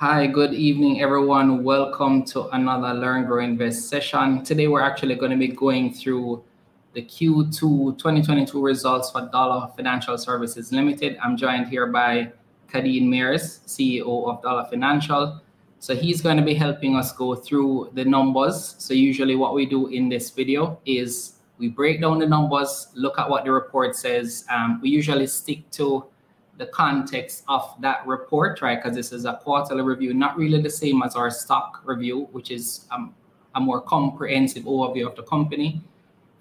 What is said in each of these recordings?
Hi, good evening, everyone. Welcome to another Learn, Grow, Invest session. Today, we're actually going to be going through the Q2 2022 results for Dolla Financial Services Limited. I'm joined here by Kadeen Mairs, CEO of Dolla Financial. So he's going to be helping us go through the numbers. So usually what we do in this video is we break down the numbers, look at what the report says. Um, we usually stick to the context of that report, right? Because this is a quarterly review, not really the same as our stock review, which is um, a more comprehensive overview of the company.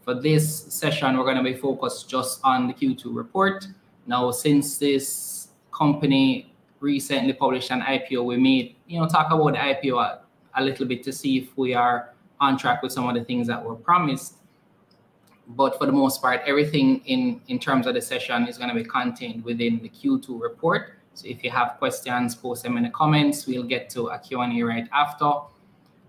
For this session, we're going to be focused just on the Q2 report. Now, since this company recently published an IPO, we made, you know, talk about the IPO a, a little bit to see if we are on track with some of the things that were promised but for the most part, everything in, in terms of the session is going to be contained within the Q2 report. So if you have questions, post them in the comments. We'll get to a Q&A right after.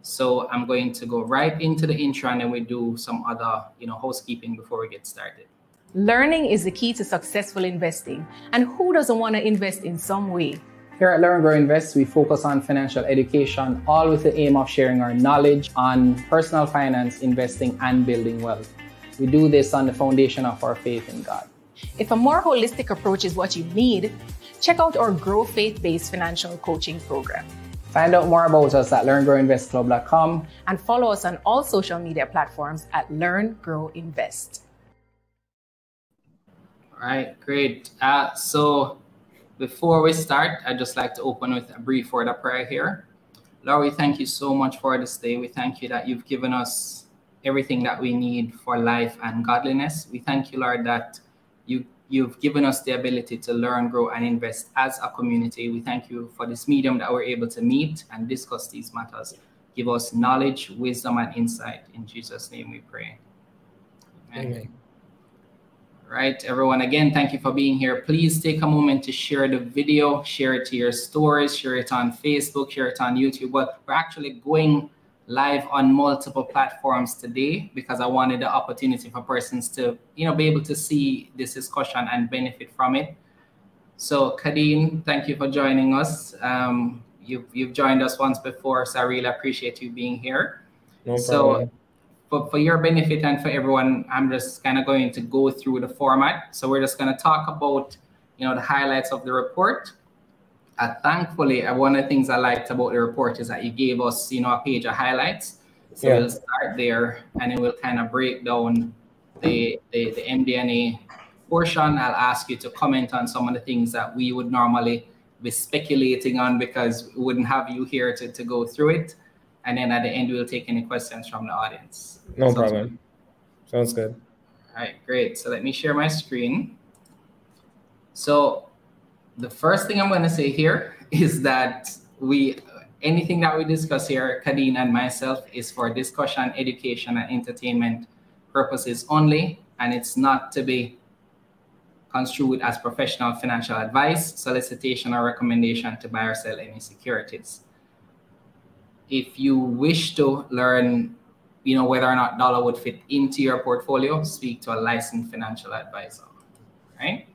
So I'm going to go right into the intro and then we do some other, you know, housekeeping before we get started. Learning is the key to successful investing. And who doesn't want to invest in some way? Here at Learn Grow Invest, we focus on financial education, all with the aim of sharing our knowledge on personal finance, investing, and building wealth. We do this on the foundation of our faith in God. If a more holistic approach is what you need, check out our Grow Faith based financial coaching program. Find out more about us at learngrowinvestclub.com and follow us on all social media platforms at Learn Grow Invest. All right, great. Uh, so before we start, I'd just like to open with a brief word of prayer here. Lord, we thank you so much for this day. We thank you that you've given us everything that we need for life and godliness. We thank you, Lord, that you you've given us the ability to learn, grow, and invest as a community. We thank you for this medium that we're able to meet and discuss these matters. Give us knowledge, wisdom, and insight. In Jesus' name we pray. Amen. Amen. Right, everyone, again, thank you for being here. Please take a moment to share the video, share it to your stories, share it on Facebook, share it on YouTube. But we're actually going live on multiple platforms today because I wanted the opportunity for persons to, you know, be able to see this discussion and benefit from it. So, Kadeen, thank you for joining us. Um, you've, you've joined us once before, so I really appreciate you being here. No so, for, for your benefit and for everyone, I'm just kind of going to go through the format. So, we're just going to talk about, you know, the highlights of the report uh, thankfully, uh, one of the things I liked about the report is that you gave us, you know, a page of highlights. So yeah. we'll start there, and then we'll kind of break down the, the the MD&A portion. I'll ask you to comment on some of the things that we would normally be speculating on because we wouldn't have you here to, to go through it. And then at the end, we'll take any questions from the audience. No Sounds problem. Good? Sounds good. All right, great. So let me share my screen. So the first thing I'm going to say here is that we anything that we discuss here, Kadeen and myself, is for discussion, education, and entertainment purposes only, and it's not to be construed as professional financial advice, solicitation, or recommendation to buy or sell any securities. If you wish to learn, you know, whether or not Dolla would fit into your portfolio, speak to a licensed financial advisor, right?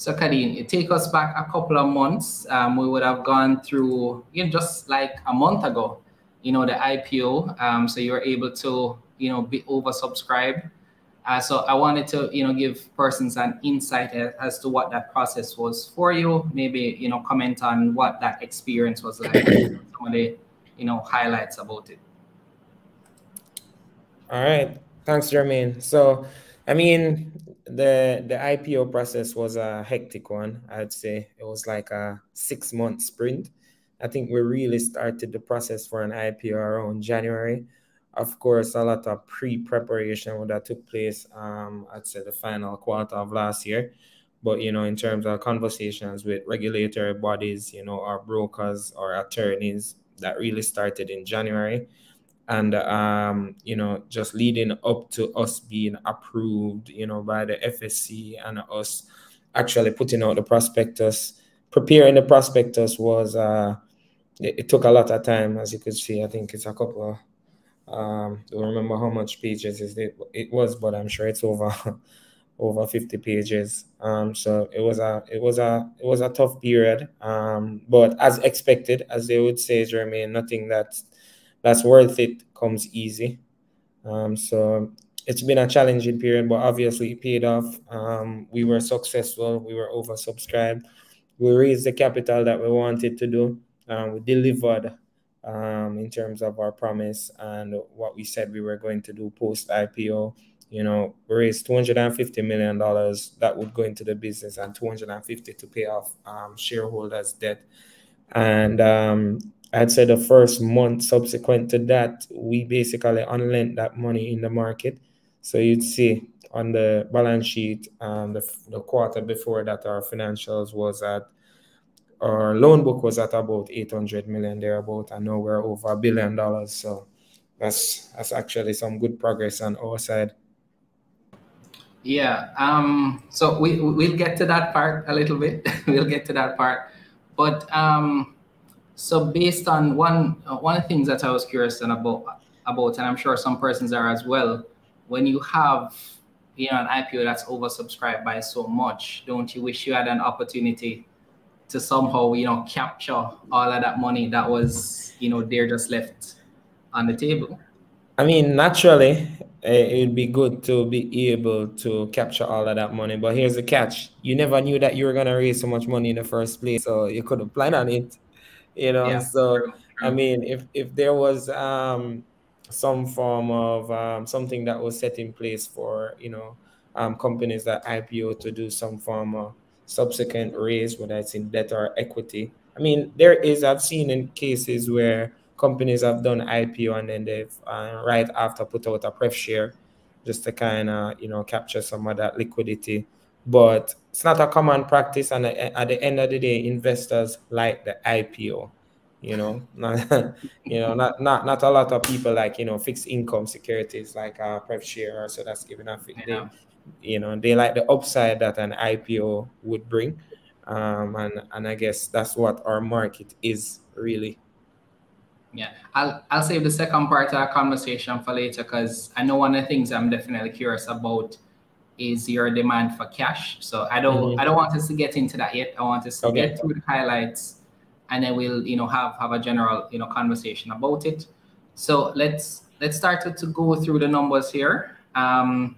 So Kadeen, it take us back a couple of months. Um, we would have gone through, you know, just like a month ago, you know, the IPO. Um, so you were able to, you know, be oversubscribed. Uh, so I wanted to, you know, give persons an insight as to what that process was for you. Maybe, you know, comment on what that experience was like, some of the, you know, highlights about it. All right. Thanks, Jermaine. So, I mean, the the IPO process was a hectic one. I'd say it was like a six month sprint. I think we really started the process for an IPO around January. Of course, a lot of pre preparation that took place. Um, I'd say the final quarter of last year. But you know, in terms of conversations with regulatory bodies, you know, our brokers or attorneys, that really started in January and um, you know just leading up to us being approved you know by the fsc and us actually putting out the prospectus preparing the prospectus was uh, it, it, took a lot of time as you could see i think it's a couple of um, don't remember how much pages it, it was but i'm sure it's over over 50 pages. Um, so it was a it was a it was a tough period. Um, but as expected, as they would say, Jeremy, nothing that's that's worth it comes easy. Um, so it's been a challenging period, but obviously it paid off. Um, we were successful. We were oversubscribed. We raised the capital that we wanted to do. Um, we delivered um, in terms of our promise and what we said we were going to do post IPO. You know, we raised 250 million dollars that would go into the business and 250 to pay off um, shareholders' debt. And um, I'd say the first month subsequent to that, we basically unlent that money in the market. So you'd see on the balance sheet, um, the, the quarter before that, our financials was at our loan book was at about 800 million thereabout, and now we're over a billion dollars. So that's that's actually some good progress on our side. Yeah. Um. So we we'll get to that part a little bit. we'll get to that part, but um. So based on one uh, one of the things that I was curious about about, and I'm sure some persons are as well, when you have you know an IPO that's oversubscribed by so much, don't you wish you had an opportunity to somehow you know capture all of that money that was you know there just left on the table? I mean naturally eh, it would be good to be able to capture all of that money. But here's the catch. You never knew that you were going to raise so much money in the first place so you could have planned on it you know yeah, so true, true. i mean if if there was um some form of um, something that was set in place for you know um, companies that ipo to do some form of subsequent raise, whether it's in debt or equity. I mean, there is, I've seen in cases where companies have done IPO and then they've uh, right after put out a pref share just to kind of, you know, capture some of that liquidity. But it's not a common practice. And at the end of the day, investors like the IPO you know? Not you know not not not a lot of people like you know fixed income securities like uh pref share so that's giving a yeah you know they like the upside that an ipo would bring. Um, and and i guess that's what our market is really. Yeah. I'll i'll save the second part of our conversation for later because i know one of the things i'm definitely curious about is your demand for cash so i don't mm-hmm. i don't want us to get into that yet i want us to okay. get through the highlights and then we'll you know have have a general you know conversation about it so let's let's start to, to go through the numbers here um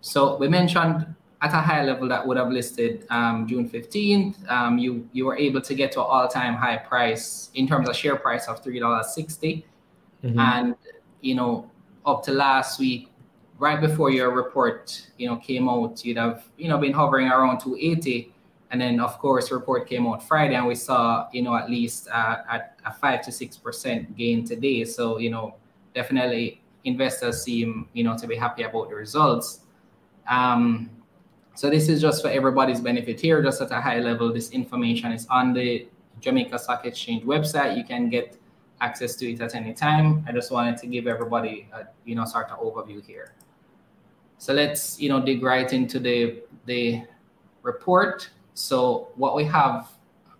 so we mentioned at a high level that would have listed um, June 15th, um, you, you were able to get to an all-time high price in terms of share price of $3.60. Mm-hmm. And, you know, up to last week, right before your report, you know, came out, you'd have, you know, been hovering around 280. And then, of course, report came out Friday, and we saw, you know, at least uh, at a five to six percent gain today. So, you know, definitely investors seem, you know, to be happy about the results. Um, so this is just for everybody's benefit here, just at a high level. This information is on the Jamaica Stock Exchange website. You can get access to it at any time. I just wanted to give everybody a you know sort of overview here. So let's you know dig right into the the report. So what we have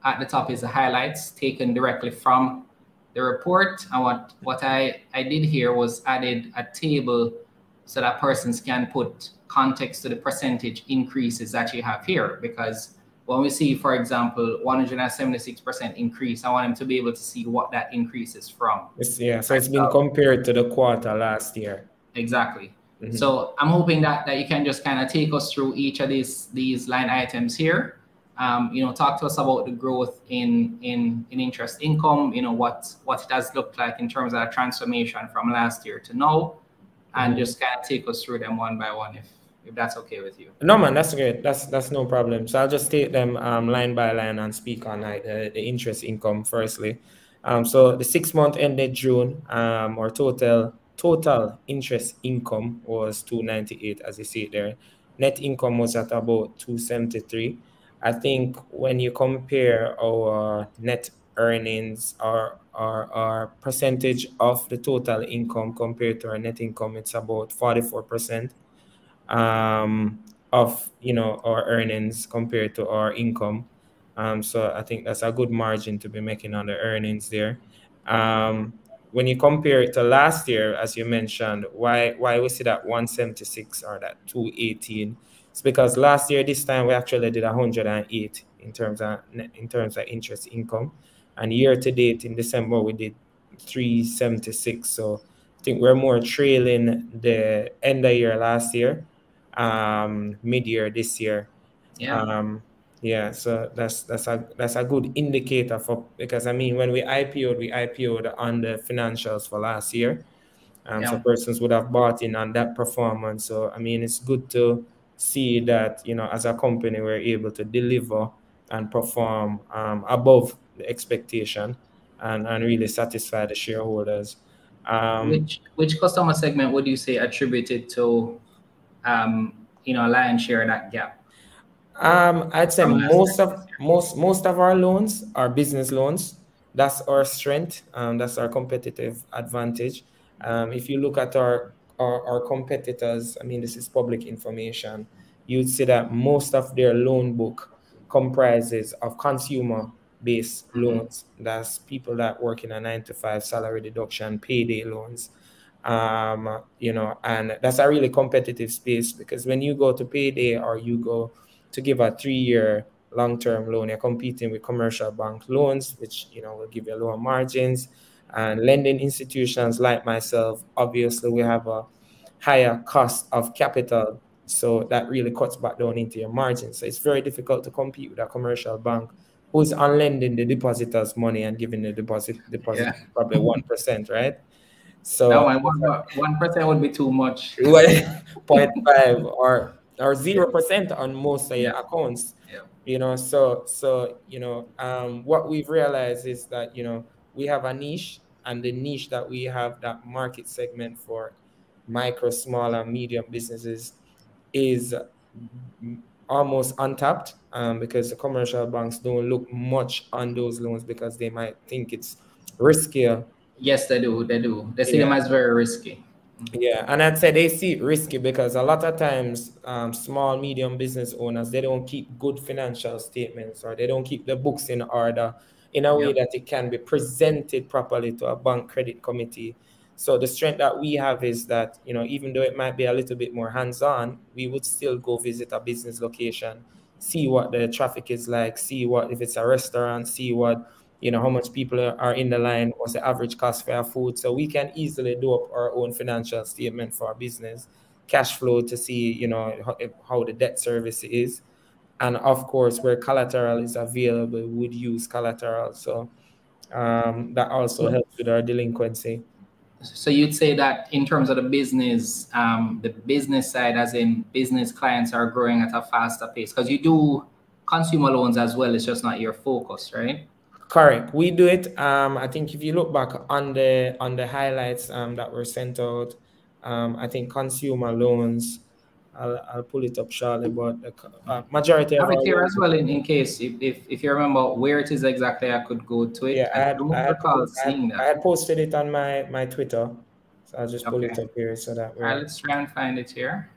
at the top is the highlights taken directly from the report. And what what I I did here was added a table so that persons can put context to the percentage increases that you have here because when we see, for example, 176% increase, I want them to be able to see what that increase is from. It's, yeah, so it's been compared to the quarter last year. Exactly. Mm-hmm. So I'm hoping that that you can just kind of take us through each of these these line items here. Um, you know, talk to us about the growth in in in interest income. You know what what it has looked like in terms of a transformation from last year to now, and mm-hmm. just kind of take us through them one by one, if if that's okay with you. No, man, that's great. That's that's no problem. So I'll just take them um, line by line and speak on like the, the interest income firstly. Um, so the six month ended June, um, our total total interest income was 298 as you see it there. Net income was at about 273. I think when you compare our net earnings or our, our percentage of the total income compared to our net income, it's about 44% um, of you know our earnings compared to our income. Um, so I think that's a good margin to be making on the earnings there. Um, when you compare it to last year, as you mentioned, why why we see that 176 or that 218? It's because last year this time we actually did 108 in terms of in terms of interest income, and year to date in December we did 376. So I think we're more trailing the end of year last year, um, mid year this year. Yeah. Um, yeah, so that's that's a that's a good indicator for because I mean when we IPO'd, we IPO'd on the financials for last year. Um, yeah. So persons would have bought in on that performance. So I mean it's good to see that you know as a company we're able to deliver and perform um, above the expectation and, and really satisfy the shareholders. Um, which which customer segment would you say attributed to um, you know a lion's share that gap? Um, I'd say most of most most of our loans are business loans. That's our strength. Um, that's our competitive advantage. Um, if you look at our, our our competitors, I mean, this is public information. You'd see that most of their loan book comprises of consumer based mm-hmm. loans. That's people that work in a nine to five salary deduction, payday loans. Um, you know, and that's a really competitive space because when you go to payday or you go to give a three-year long-term loan. You're competing with commercial bank loans, which you know will give you lower margins. And lending institutions like myself, obviously, we have a higher cost of capital, so that really cuts back down into your margins. So it's very difficult to compete with a commercial bank who's on lending the depositors money and giving the deposit deposit yeah. probably one percent, right? So no, one percent would be too much. 0.5 or or zero percent on most of your accounts. Yeah. You know, so so you know, um, what we've realized is that you know we have a niche, and the niche that we have that market segment for micro, small, and medium businesses is almost untapped um, because the commercial banks don't look much on those loans because they might think it's riskier. Yes, they do. They do. They see yeah. them as very risky. Yeah, and I'd say they see it risky because a lot of times, um, small, medium business owners they don't keep good financial statements or they don't keep the books in order in a way that it can be presented properly to a bank credit committee. So the strength that we have is that you know even though it might be a little bit more hands-on, we would still go visit a business location, see what the traffic is like, see what if it's a restaurant, see what you know how much people are in the line what's the average cost for our food. So we can easily do up our own financial statement for our business cash flow to see you know how, the debt service is. And of course where collateral is available we would use collateral. So um, that also helps with our delinquency. So you'd say that in terms of the business um, the business side as in business clients are growing at a faster pace because you do consumer loans as well it's just not your focus right Correct. We do it. Um, I think if you look back on the on the highlights um, that were sent out, um, I think consumer loans. I'll, I'll pull it up shortly, but the uh, majority of it here as well in, in case if, if, if you remember where it is exactly, I could go to it. Yeah, I, had, I, had, I, had, I had, posted it on my my Twitter, so I'll just pull it up here so that. All right, let's try and find it here.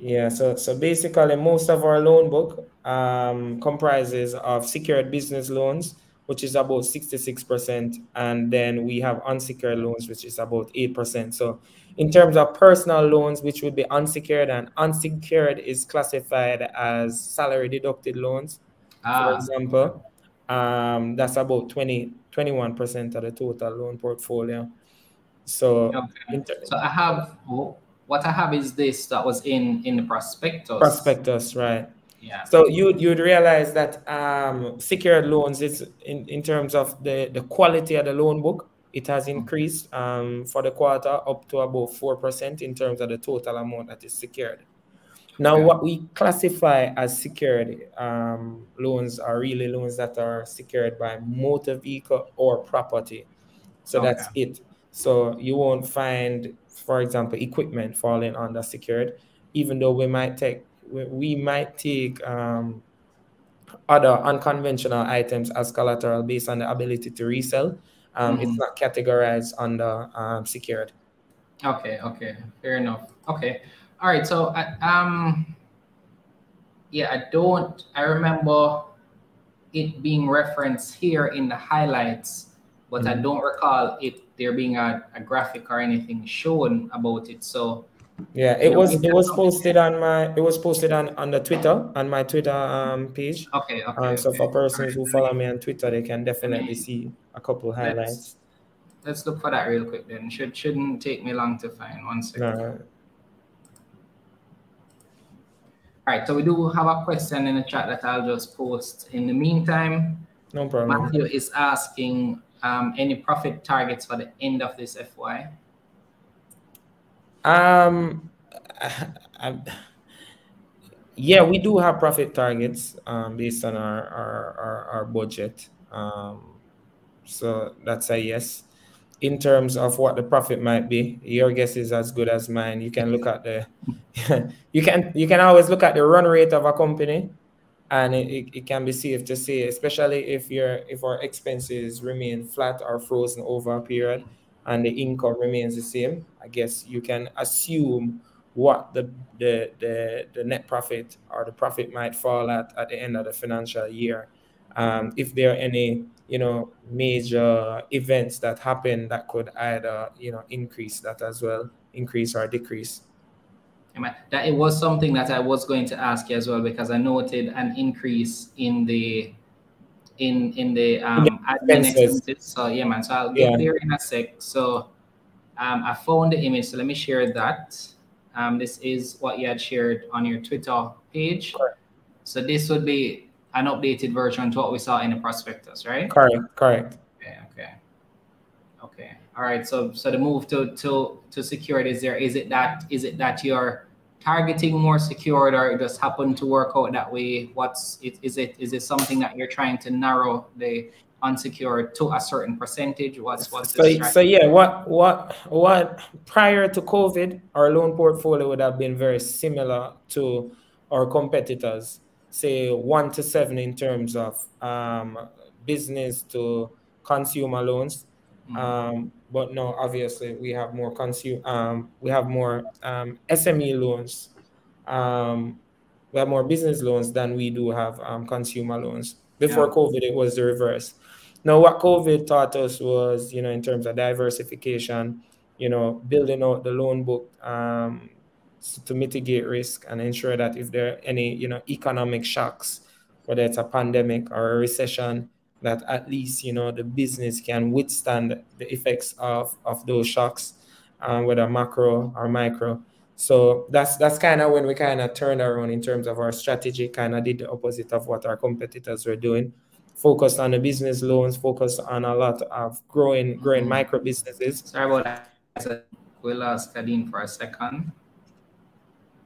Yeah, so so basically most of our loan book um, comprises of secured business loans, which is about 66%, and then we have unsecured loans, which is about 8%. So in terms of personal loans, which would be unsecured, and unsecured is classified as salary deducted loans, ah. for example. Um, that's about 20, 21% of the total loan portfolio. So, okay. so I have what I have is this that was in in the prospectus. Prospectus, right? Yeah. So you you'd realize that um, secured loans is in, in terms of the the quality of the loan book, it has mm-hmm. increased um, for the quarter up to about four percent in terms of the total amount that is secured. Now, yeah. what we classify as secured um, loans are really loans that are secured by motor vehicle or property. So okay. that's it. So you won't find for example, equipment falling under secured, even though we might take we might take um, other unconventional items as collateral based on the ability to resell. Um, mm-hmm. It's not categorized under um, secured. Okay, okay, fair enough. Okay, all right. So, I, um, yeah, I don't. I remember it being referenced here in the highlights, but. I don't recall it there being a, a graphic or anything shown about it. So Yeah, it was it was posted on my it was posted on on the Twitter on my Twitter um page. Okay, okay. Um, so okay. for persons who follow me on Twitter, they can definitely see a couple highlights. Let's, let's look for that real quick then. Should shouldn't take me long to find. One second. No. All right, so we do have a question in the chat that I'll just post. In the meantime, No problem. Matthew is asking um, any profit targets for the end of this FY. Um, I, yeah, we do have profit targets um, based on our our, our, our budget. Um, so that's a yes. In terms of what the profit might be, your guess is as good as mine. You can look at the, you can you can always look at the run rate of a company, and it, it, can be safe to say, especially if your if our expenses remain flat or frozen over a period, and the income remains the same. I guess you can assume what the the the, the net profit or the profit might fall at at the end of the financial year. Um, if there are any you know major events that happen that could either you know increase that as well, increase or decrease. That it was something that I was going to ask you as well because I noted an increase in the in in the um the admin expenses. expenses. So yeah, man. So I'll get Yeah. there in a sec. So um, I found the image. So let me share that. Um, this is what you had shared on your Twitter page. Correct. So this would be an updated version to what we saw in the prospectus, right? Correct, correct. All right. So so the move to to to secured is there is it that is it that you're targeting more secured or it just happened to work out that way? What's it is it is it something that you're trying to narrow the unsecured to a certain percentage? What's what's the So, so yeah, what what what prior to COVID, our loan portfolio would have been very similar to our competitors, say one to seven in terms of um, business to consumer loans. Mhm. Um, but no, obviously we have more consume um, we have more um, SME loans. Um, we have more business loans than we do have um, consumer loans. Before Yeah. COVID, it was the reverse. Now, what COVID taught us was, you know, in terms of diversification, you know, building out the loan book um, to mitigate risk and ensure that if there are any, you know, economic shocks, whether it's a pandemic or a recession, that at least, you know, the business can withstand the effects of, of those shocks, um, whether macro or micro. So that's that's kind of when we kind of turned around in terms of our strategy, kind of did the opposite of what our competitors were doing focused on the business loans, focused on a lot of growing growing micro businesses. Sorry about that. We lost Kadeen for a second.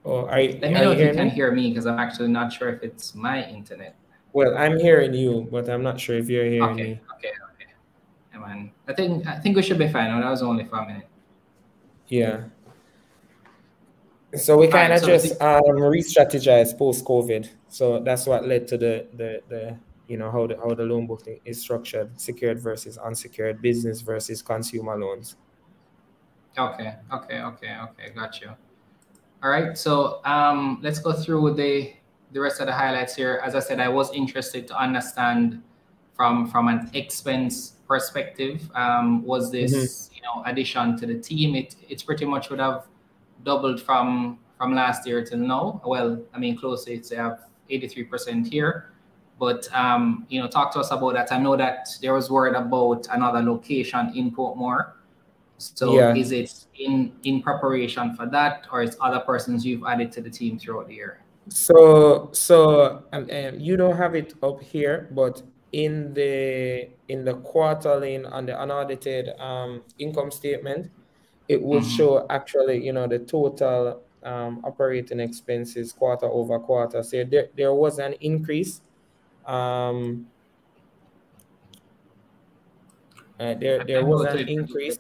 Oh, are, you- Let me know you if you hearing can me? hear me because I'm actually not sure if it's my internet. Well, I'm hearing you, but I'm not sure if you're hearing Okay, me. okay, okay. Yeah, man. I think I think we should be fine. No, that was only for a minute. Yeah. So we kind of so just um, re-strategized post-COVID. So that's what led to the the the you know how the how the loan book is structured, secured versus unsecured, business versus consumer loans. Okay, okay, okay, okay, got you. All right, so um, let's go through the the rest of the highlights here. As I said, I was interested to understand from from an expense perspective. Um, was this you know addition to the team? It it's pretty much would have doubled from from last year till now. Well, I mean, closely to have eighty three percent here. But um, you know, talk to us about that. I know that there was word about another location in Portmore. So Yeah. is it in in preparation for that, or is other persons you've added to the team throughout the year? So so um, um, you don't have it up here, but in the in the quarterly on the unaudited um, income statement, it will Mhm. show actually you know the total um, operating expenses quarter over quarter. So there there was an increase. Um, uh, there there was an increase.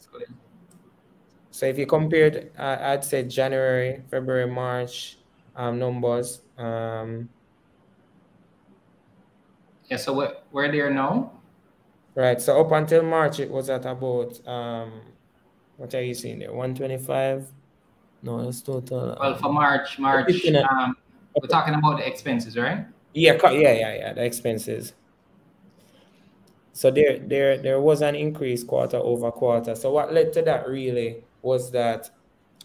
So if you compared, uh, I'd say January, February, March um, numbers. Um, Yeah. So where where they are now? right. So up until March, it was at about um, what are you seeing there? One twenty five. No, that's total. Well, for March, March. Um, we're talking about the expenses, right? yeah, yeah, yeah, yeah. The expenses. So there, there, there was an increase quarter over quarter. So what led to that really was that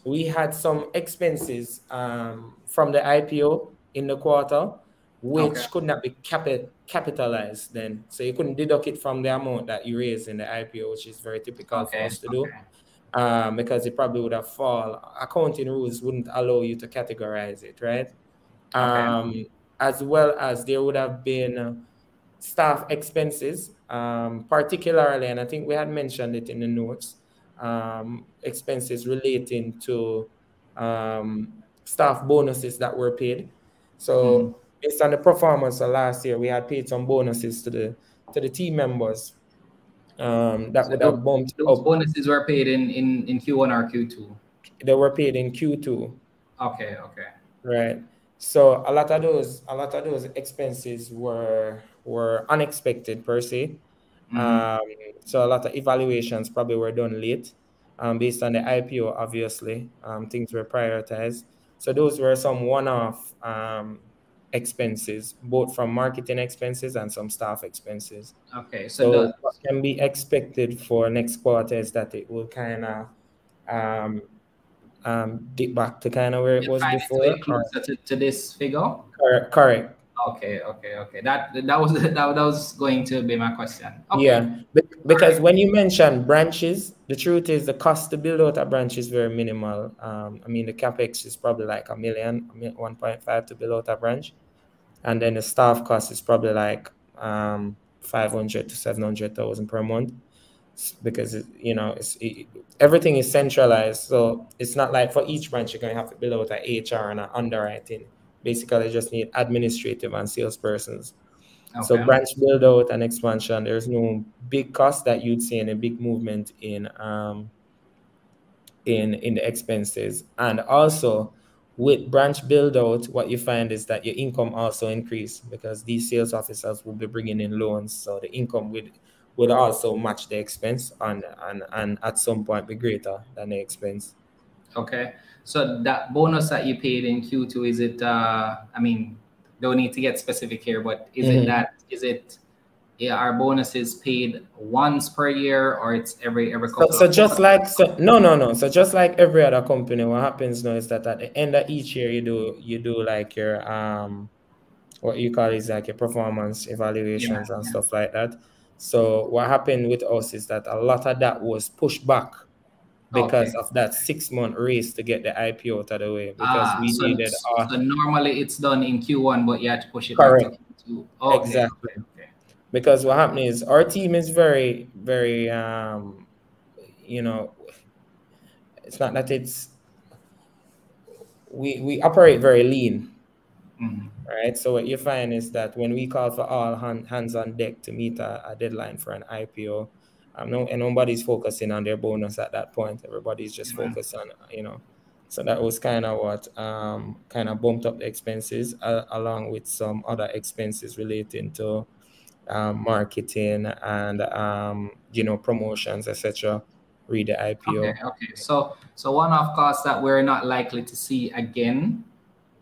we had some expenses um, from the IPO in the quarter, which okay. could not be capi- capitalized then. So you couldn't deduct it from the amount that you raised in the IPO, which is very typical okay. for us to do. Um, because it probably would have fall. Accounting rules wouldn't allow you to categorize it, right? Um, as well as there would have been staff expenses, um, particularly, and I think we had mentioned it in the notes, um, expenses relating to um, staff bonuses that were paid. So mm. based on the performance of last year, we had paid some bonuses to the to the team members. Um, that so would have bumped those up. bonuses were paid in, in in Q1 or Q2. They were paid in Q2. Okay, okay. Right. So a lot of those a lot of those expenses were were unexpected per se. Mm-hmm. Um, so a lot of evaluations probably were done late, um, based on the IPO. Obviously, um, things were prioritized. So those were some one-off um, expenses, both from marketing expenses and some staff expenses. Okay, so, so what can be expected for next quarter is that it will kind of um, um, dip back to kind of where it was before. Closer to, to this figure. Correct. Correct. Okay, okay, okay. That that was that, that was going to be my question. Okay. Yeah, because right. when you mention branches, the truth is the cost to build out a branch is very minimal. Um, I mean, the capex is probably like a million, one point five to build out a branch, and then the staff cost is probably like um, five hundred to seven hundred thousand per month, because it, you know it's it, everything is centralized. So it's not like for each branch you're gonna have to build out an HR and an underwriting basically just need administrative and salespersons. Okay. So branch build out and expansion, there's no big cost that you'd see in a big movement in um, in in the expenses. And also with branch build out, what you find is that your income also increase because these sales officers will be bringing in loans. So the income would would also match the expense and and, and at some point be greater than the expense. Okay. So that bonus that you paid in Q2, is it, uh, I mean, don't need to get specific here, but is mm-hmm. it that, is it, yeah, our bonus is paid once per year or it's every, every couple So, so just like, so, no, no, no. So just like every other company, what happens now is that at the end of each year, you do, you do like your, um, what you call is like your performance evaluations yeah, and yeah. stuff like that. So what happened with us is that a lot of that was pushed back because okay. of that six month race to get the IPO out of the way because ah, we so, needed. Uh, so normally it's done in Q1, but you had to push it correct. to Q2. Okay. Exactly. Okay. Because what happened is our team is very, very, um, you know, it's not that it's we we operate very lean. Mm-hmm. Right. So what you find is that when we call for all hand, hands on deck to meet a, a deadline for an IPO, um, no, and nobody's focusing on their bonus at that point. Everybody's just yeah. focused on, you know. So that was kind of what um, kind of bumped up the expenses, uh, along with some other expenses relating to um, marketing and um, you know promotions, etc. Read the IPO. Okay, okay. So so one-off costs that we're not likely to see again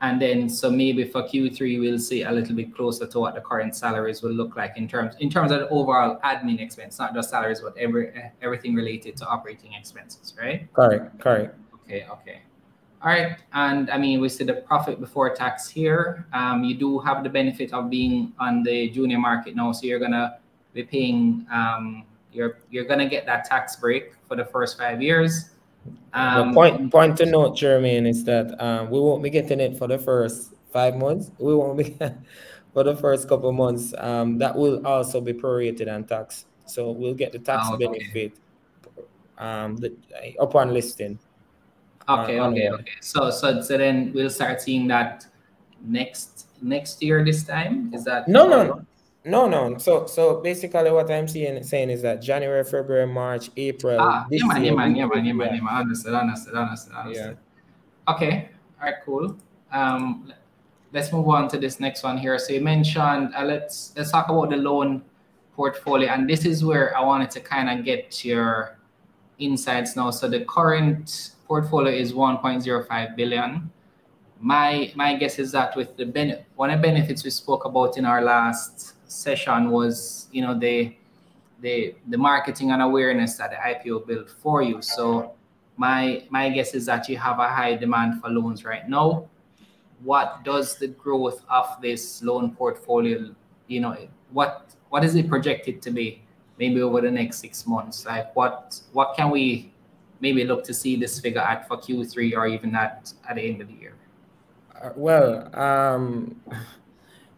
and then so maybe for Q3 we'll see a little bit closer to what the current salaries will look like in terms in terms of the overall admin expense, not just salaries, but every everything related to operating expenses, right? Correct, correct. Okay, okay. All right, and I mean we see the profit before tax here. Um, you do have the benefit of being on the junior market now, so you're gonna be paying. Um, you're you're gonna get that tax break for the first five years. Um, point point to note, Jermaine, is that um, we won't be getting it for the first five months. We won't be for the first couple months. Um, that will also be prorated and taxed. So we'll get the tax oh, okay. benefit um, the, upon listing. Okay, uh, okay, okay. So so so then we'll start seeing that next next year this time. Is that no no no no. So, so basically, what I'm seeing saying is that January, February, March, April. Ah, yeah, man, yeah, man, yeah, man, yeah, man, yeah, man. Understood, understood, understood, understood. Yeah. Okay. All right. Cool. Um, let's move on to this next one here. So you mentioned uh, let's let's talk about the loan portfolio, and this is where I wanted to kind of get your insights now. So the current portfolio is 1.05 billion. My my guess is that with the benefit, one of the benefits we spoke about in our last session was you know the the the marketing and awareness that the IPO built for you. So my my guess is that you have a high demand for loans right now. What does the growth of this loan portfolio, you know, what what is it projected to be maybe over the next six months? Like what what can we maybe look to see this figure at for Q3 or even at at the end of the year? Uh, well, um,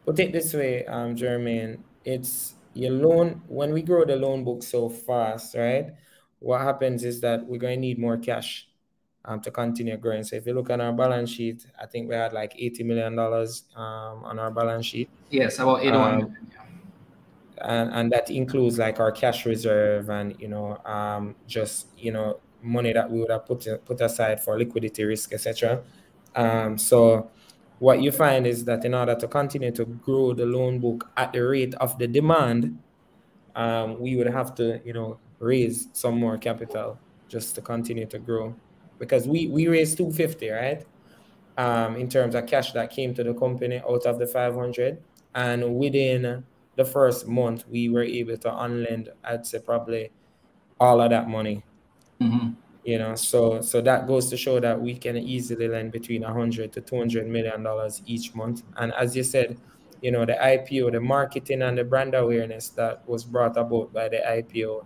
put it this way, um, Jermaine, it's your loan when we grow the loan book so fast, right? What happens is that we're going to need more cash um, to continue growing. So if you look at our balance sheet, I think we had like eighty million dollars um, on our balance sheet. Yes, about eighty one. Um, and, and that includes like our cash reserve and you know um, just you know money that we would have put put aside for liquidity risk, etc. Um, so what you find is that in order to continue to grow the loan book at the rate of the demand, um, we would have to, you know, raise some more capital just to continue to grow. Because we we raised 250, right? Um, in terms of cash that came to the company out of the 500, and within the first month, we were able to unlend, I'd say probably all of that money. Mm-hmm you know? So so that goes to show that we can easily lend between 100 to 200 million dollars each month. And as you said you know the ipo the marketing and the brand awareness that was brought about by the ipo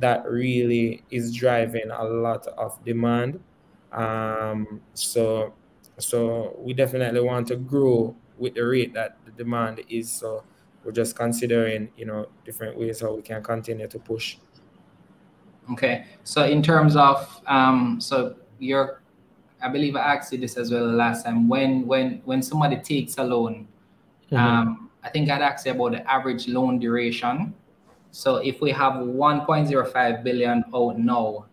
that really is driving a lot of demand. Um so so we definitely want to grow with the rate that the demand is. So we're just considering you know different ways how we can continue to push Okay. So in terms of um, so you're, I believe I asked you this as well last time. When when when somebody takes a loan, mm-hmm. um, I think I'd asked you about the average loan duration. So if we have 1.05 billion out now,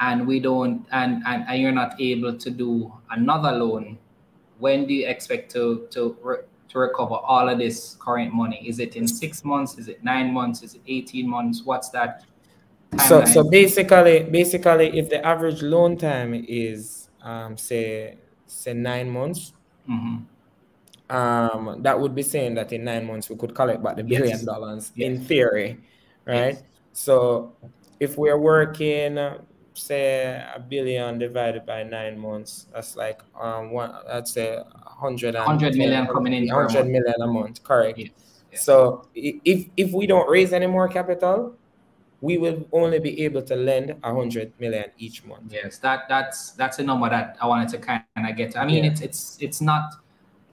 and we don't, and, and and you're not able to do another loan, when do you expect to to re- to recover all of this current money? Is it in six months? Is it nine months? Is it 18 months? What's that so so basically basically if the average loan time is um say say nine months mm-hmm. um that would be saying that in nine months we could collect back the billion yes. dollars yes. in theory right yes. so if we're working say a billion divided by nine months that's like um one i'd say 100 100 million coming in 100 million a month correct so if if we don't raise any more capital we will only be able to lend a hundred million each month. Yes, that that's that's a number that I wanted to kind of get. to. I mean, yeah. it's it's it's not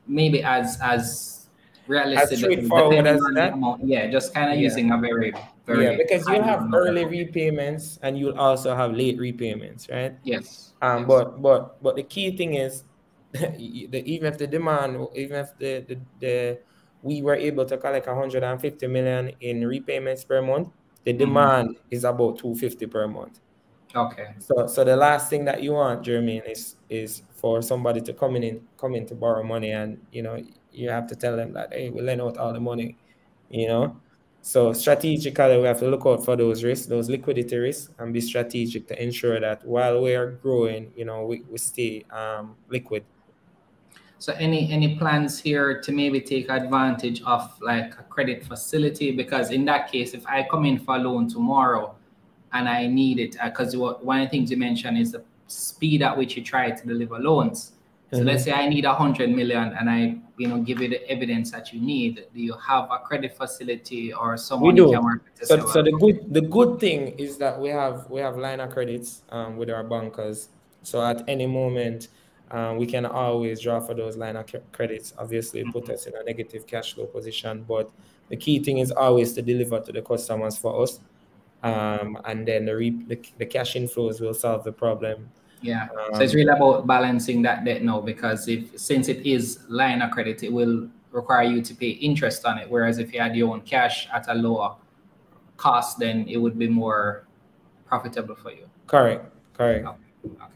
maybe as as realistic as straightforward as that. Amount. Yeah, just kind of yeah. using a very very yeah because you have early repayments and you'll also have late repayments, right? Yes. Um, yes. but but but the key thing is, the, even if the demand, even if the the, the we were able to collect 150 million in repayments per month the mm-hmm. demand mm-hmm. is about 250 per month. Okay. So so the last thing that you want, Jermaine, is is for somebody to come in come in to borrow money and you know you have to tell them that hey we lend out all the money, you know. So strategically we have to look out for those risks, those liquidity risks, and be strategic to ensure that while we are growing, you know, we, we stay um, liquid so any any plans here to maybe take advantage of like a credit facility? Because in that case, if I come in for a loan tomorrow and I need it, because uh, one of the things you mentioned is the speed at which you try to deliver loans. So mm-hmm. let's say I need a hundred million and I, you know, give you the evidence that you need. Do you have a credit facility or someone we do. can work with? So, so the good the good thing is that we have we have line of credits um, with our bankers. So at any moment, um, we can always draw for those line of credits. Obviously, put us in a negative cash flow position, but the key thing is always to deliver to the customers for us, um, and then the, re- the, the cash inflows will solve the problem. Yeah, um, so it's really about balancing that debt now because if since it is line of credit, it will require you to pay interest on it. Whereas if you had your own cash at a lower cost, then it would be more profitable for you. Correct. Correct. Okay. okay.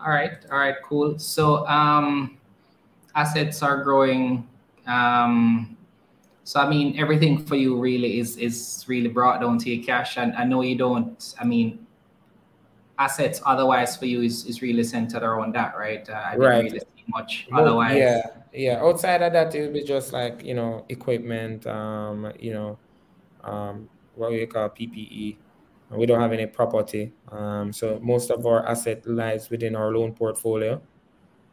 All right. All right. Cool. So um, assets are growing. Um, so I mean, everything for you really is is really brought down to your cash, and I know you don't. I mean, assets otherwise for you is, is really centered around that, right? Uh, I right. Really much otherwise. Yeah, yeah. Outside of that, it'll be just like you know, equipment. Um, you know, um, what we call PPE We don't have any property. Um, so most of our asset lies within our loan portfolio.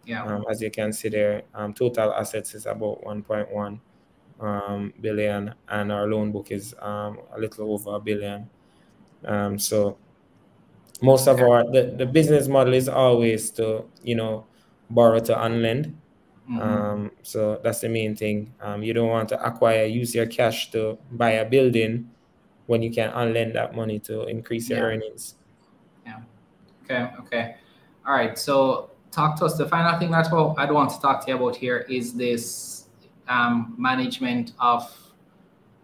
Yeah. Um, as you can see there, um, total assets is about 1.1 um, billion, and our loan book is um, a little over a billion. Um, so most of our the, the business model is always to you know borrow to unlend. Mm-hmm. Um, so that's the main thing. Um, you don't want to acquire, use your cash to buy a building when you can unlend that money to increase your Yeah. earnings. Yeah. Okay. Okay. All right. So talk to us. The final thing that's what I'd want to talk to you about here is this um, management of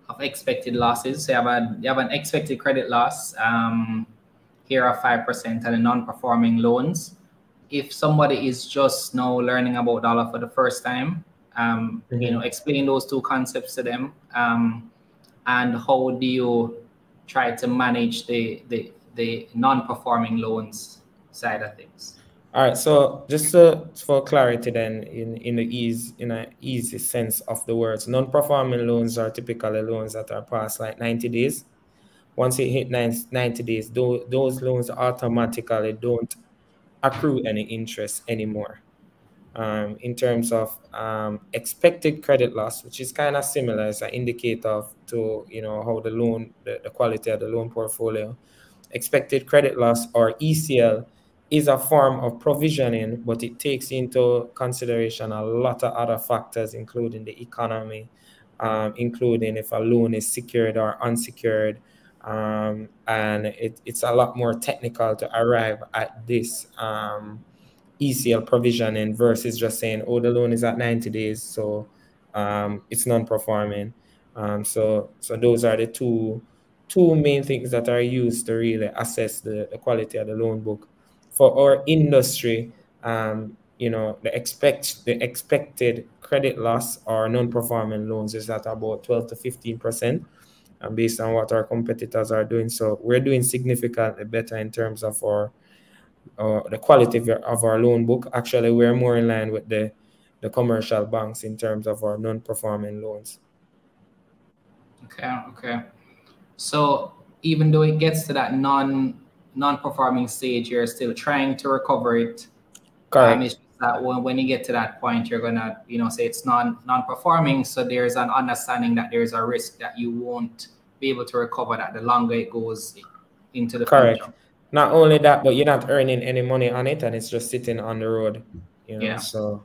of expected losses. So you have a you have an expected credit loss um, here of five percent and the non-performing loans. If somebody is just now learning about Dolla for the first time, um, you Mhm. know, explain those two concepts to them, um, and how do you try to manage the the the non-performing loans side of things? All right. So just for clarity, then, in in the ease in an easy sense of the words, non-performing loans are typically loans that are past like 90 days. Once it hit 90 90 days, those loans automatically don't accrue any interest anymore. Um, in terms of um, expected credit loss, which is kind of similar as an indicator to you know how the loan, the, the quality of the loan portfolio. Expected credit loss or ECL is a form of provisioning, but it takes into consideration a lot of other factors, including the economy, um, including if a loan is secured or unsecured. Um, and it, it's a lot more technical to arrive at this um, ECL provisioning versus just saying, oh, the loan is at 90 days, so um, it's non-performing. Um, so, so those are the two two main things that are used to really assess the, the quality of the loan book. For our industry, um, you know, the expect the expected credit loss or non-performing loans is at about 12 to 15 percent, and based on what our competitors are doing. So we're doing significantly better in terms of our uh, the quality of, of our loan book. Actually, we're more in line with the the commercial banks in terms of our non-performing loans. Okay, okay. So even though it gets to that non non-performing stage, you're still trying to recover it. Correct. Um, it's just that when, when you get to that point, you're gonna, you know, say it's non non-performing. So there's an understanding that there's a risk that you won't be able to recover that the longer it goes into the Correct. future. Not only that, but you're not earning any money on it, and it's just sitting on the road. You know, Yeah. so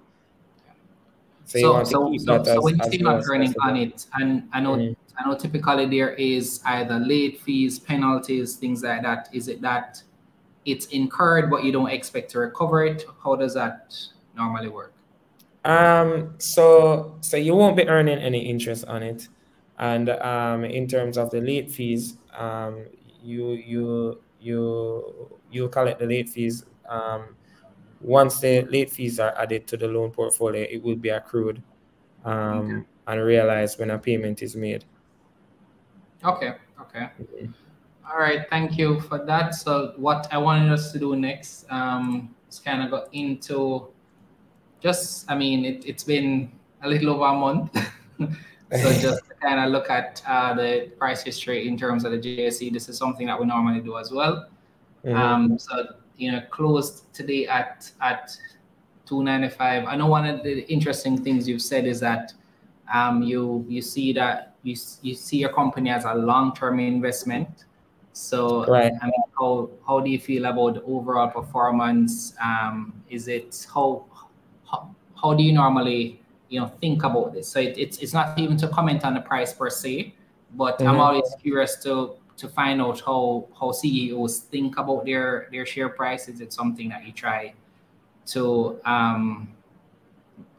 so you So, so, so, so as, when you as say low not earning on it, and I know Mhm. I know typically there is either late fees, penalties, things like that. Is it that it's incurred but you don't expect to recover it? How does that normally work? Um, so so you won't be earning any interest on it, and um, in terms of the late fees, um, you you you you collect the late fees. Um, once the late fees are added to the loan portfolio, it will be accrued, um, and realized when a payment is made. Okay, okay. All right, thank you for that. So what I wanted us to do next um, is kind of go into just, I mean, it, it's been a little over a month. so just kind of look at uh, the price history in terms of the JSE, this is something that we normally do as well. Mhm. Um, so you know, closed today at at 295. I know one of the interesting things you've said is that um, you you see that you you see your company as a long-term investment. So Right. I mean, how how do you feel about the overall performance? Um, is it how, how how do you normally you know think about this? So it, it's it's not even to comment on the price per se, but I'm Mhm. always curious to to find out how how CEOs think about their their share price. Is it something that you try to um,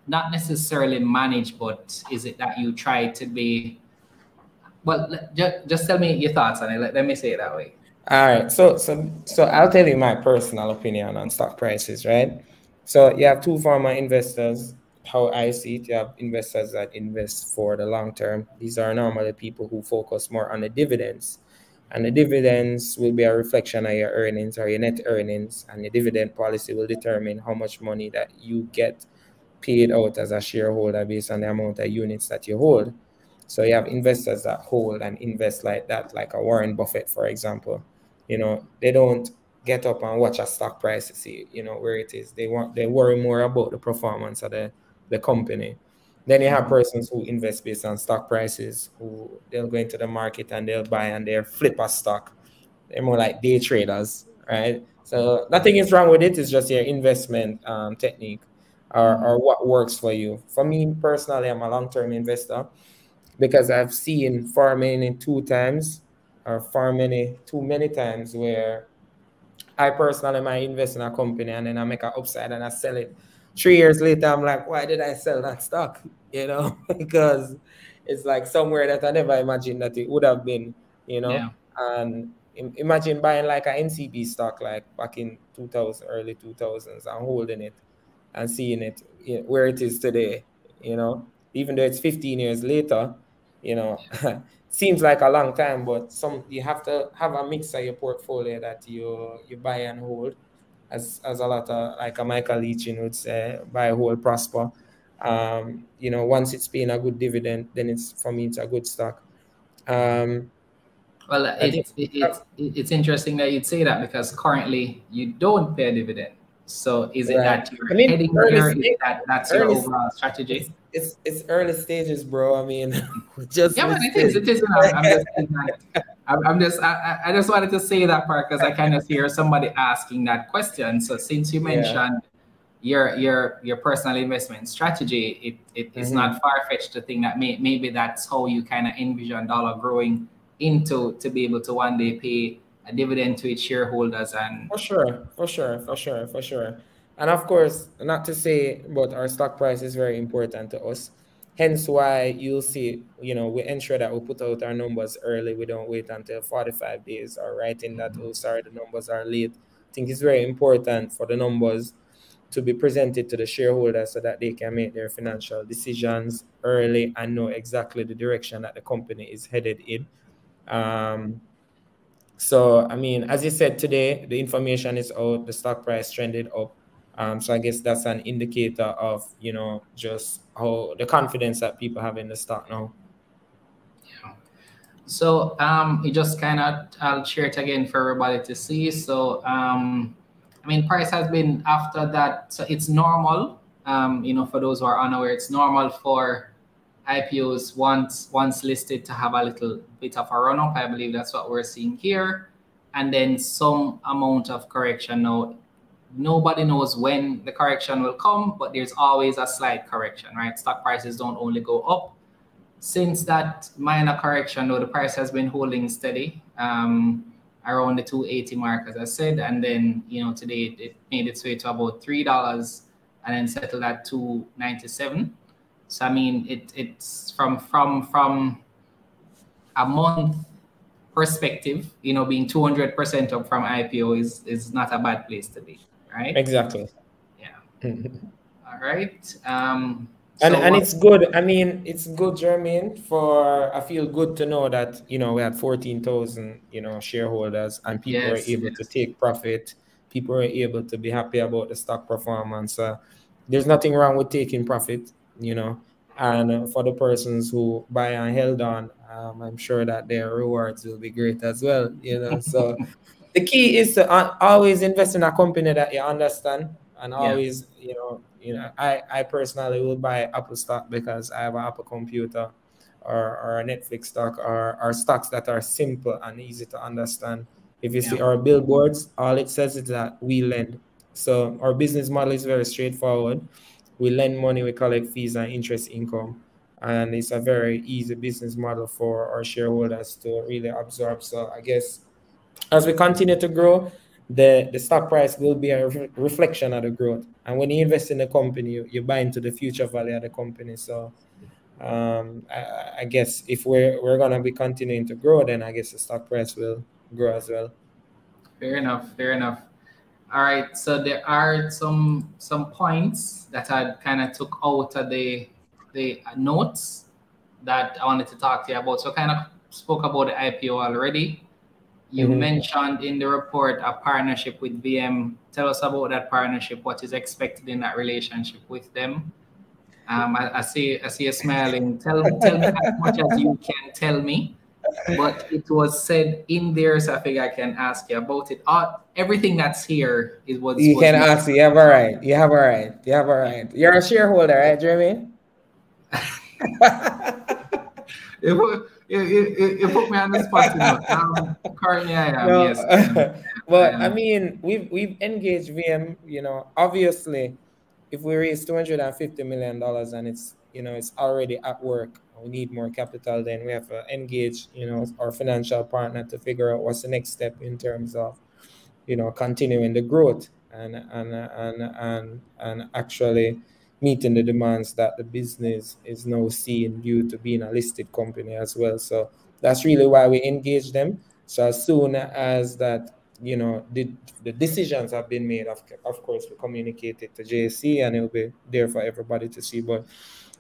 not necessarily manage, but is it that you try to be well? Just, just tell me your thoughts on it. Let, let me say it that way. All right. So so so I'll tell you my personal opinion on stock prices, right? So you have two form of investors. How I see it, you have investors that invest for the long term. These are normally people who focus more on the dividends. And the dividends will be a reflection of your earnings or your net earnings. And the dividend policy will determine how much money that you get paid out as a shareholder based on the amount of units that you hold. So you have investors that hold and invest like that, like a Warren Buffett, for example. you know, they don't get up and watch a stock price to see, you know, where it is. They want they worry more about the performance of the, the company. Then you have persons who invest based on stock prices, who they'll go into the market and they'll buy and they'll flip a stock. They're more like day traders, right? So nothing is wrong with it. It's just your investment um, technique or, or what works for you. For me personally, I'm a long-term investor because I've seen far many two times or far many too many times where I personally might invest in a company and then I make an upside and I sell it. Three years later, I'm like, why did I sell that stock? You know, because it's like somewhere that I never imagined that it would have been, you know. Yeah. And imagine buying like an NCB stock like back in 2000, early 2000s and holding it and seeing it where it is today, you know, even though it's 15 years later, you know, seems like a long time, but some you have to have a mix of your portfolio that you you buy and hold, as as a lot of like a Michael Lee-Chin would say, buy, hold, prosper. Um, you know, once it's paying a good dividend, then it's for me it's a good stock. Um, well, it's, it, it's, it's interesting that you'd say that because currently you don't pay a dividend. So is it right. that you're I mean, heading there? Is that that's your overall strategy? It's, it's early stages, bro. I mean, just yeah, but it is. It is. I'm just, I'm just, I, I just wanted to say that part because I kind of hear somebody asking that question. So since you mentioned yeah. your your your personal investment strategy, it, it mm-hmm. not far fetched to think that may, maybe that's how you kind of envision Dolla growing into to be able to one day pay a dividend to its shareholders and for sure for sure for sure for sure and of course not to say but our stock price is very important to us hence why you'll see you know we ensure that we put out our numbers early. We don't wait until 45 days or writing that oh sorry the numbers are late. I think it's very important for the numbers to be presented to the shareholders so that they can make their financial decisions early and know exactly the direction that the company is headed in. Um, so, I mean, as you said today, the information is out, the stock price trended up. Um, so I guess that's an indicator of, you know, just how the confidence that people have in the stock now. Yeah. So um, you just kind of, I'll share it again for everybody to see. So, um, I mean, price has been after that. So it's normal, um, you know, for those who are unaware, it's normal for IPOs once once listed to have a little bit of a run up. I believe that's what we're seeing here. And then some amount of correction. Now, nobody knows when the correction will come, but there's always a slight correction, right? Stock prices don't only go up. Since that minor correction, though, the price has been holding steady um, around the 280 mark, as I said. And then, you know, today it made its way to about $3 and then settled at 297 so I mean, it it's from from from a month perspective, you know, being 200% up from IPO is is not a bad place to be, right? Exactly. Yeah. All right. Um, and, so and it's good. I mean, it's good, Jermaine, for I feel good to know that, you know, we had 14,000, you know, shareholders and people yes, were able yes. to take profit. People were able to be happy about the stock performance. Uh, there's nothing wrong with taking profit you know. And for the persons who buy and held on, um, I'm sure that their rewards will be great as well, you know. So the key is to always invest in a company that you understand and always, yeah. you know, you know, I, I personally will buy Apple stock because I have an Apple computer or, or a Netflix stock or, or stocks that are simple and easy to understand. If you yeah. see our billboards, all it says is that we lend. So our business model is very straightforward we lend money, we collect fees and interest income. And it's a very easy business model for our shareholders to really absorb. So I guess as we continue to grow, the, the stock price will be a re- reflection of the growth. And when you invest in a company, you, you buy into the future value of the company. So um, I, I, guess if we're, we're going to be continuing to grow, then I guess the stock price will grow as well. Fair enough. Fair enough. All right, so there are some some points that I kind of took out of the the notes that I wanted to talk to you about. So kind of spoke about the IPO already. You mm-hmm. mentioned in the report a partnership with VM. Tell us about that partnership. What is expected in that relationship with them? Um, I, I see I see you smiling. Tell tell me as much as you can tell me. but it was said in there, so I think I can ask you about it. Uh, everything that's here is what you can ask. You have a right. You have a right. You have a right. You're a shareholder, right, Jeremy? you, put, you, you, you, put me on the spot. Um, currently, I am. No. Yes. but I mean, we've we've engaged VM. You know, obviously, if we raise two hundred and fifty million dollars and it's you know it's already at work we need more capital, then we have to engage, you know, our financial partner to figure out what's the next step in terms of, you know, continuing the growth and and and and and actually meeting the demands that the business is now seeing due to being a listed company as well. So that's really why we engage them. So as soon as that, you know, the, the decisions have been made, of, of course, we communicate it to JSE and it'll be there for everybody to see. But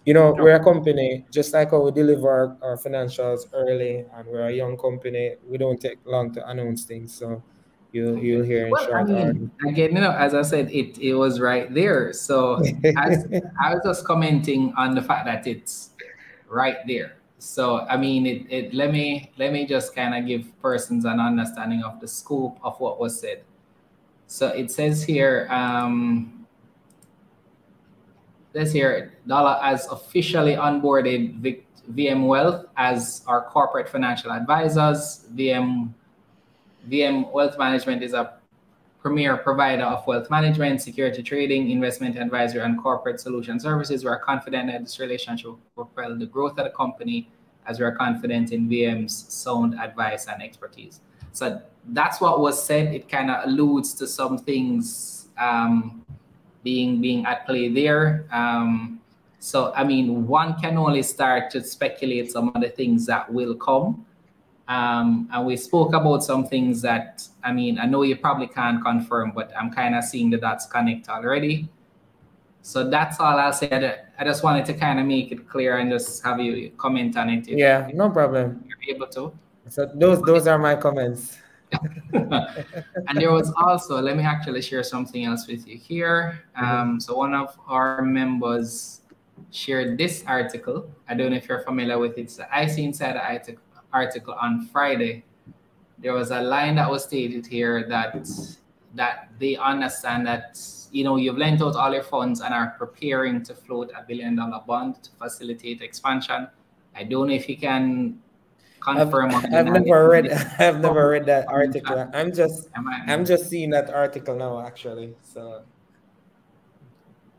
you know, we're a company, just like how we deliver our, financials early and we're a young company, we don't take long to announce things. So you'll you'll hear in well, short. I mean, again, you know, as I said, it it was right there. So as, I was just commenting on the fact that it's right there. So I mean it, it let me let me just kind of give persons an understanding of the scope of what was said. So it says here, um, this here, Dolla has officially onboarded VM Wealth as our corporate financial advisors. VM, VM Wealth Management is a premier provider of wealth management, security trading, investment advisory, and corporate solution services. We are confident that this relationship will propel the growth of the company as we are confident in VM's sound advice and expertise. So that's what was said. It kind of alludes to some things um, being being at play there. Um, so I mean, one can only start to speculate some of the things that will come. Um, and we spoke about some things that I mean, I know you probably can't confirm, but I'm kind of seeing the dots connect already. So that's all I'll say. I just wanted to kind of make it clear and just have you comment on it. yeah, no problem. You're able to. So those those are my comments. and there was also, let me actually share something else with you here. Um, so one of our members shared this article. I don't know if you're familiar with it. It's I see inside the IC Insider article on Friday. There was a line that was stated here that that they understand that you know you've lent out all your funds and are preparing to float a billion dollar bond to facilitate expansion. I don't know if you can confirm. I've, I've never read. I've never read that article. I'm just. I'm just seeing that article now, actually. So.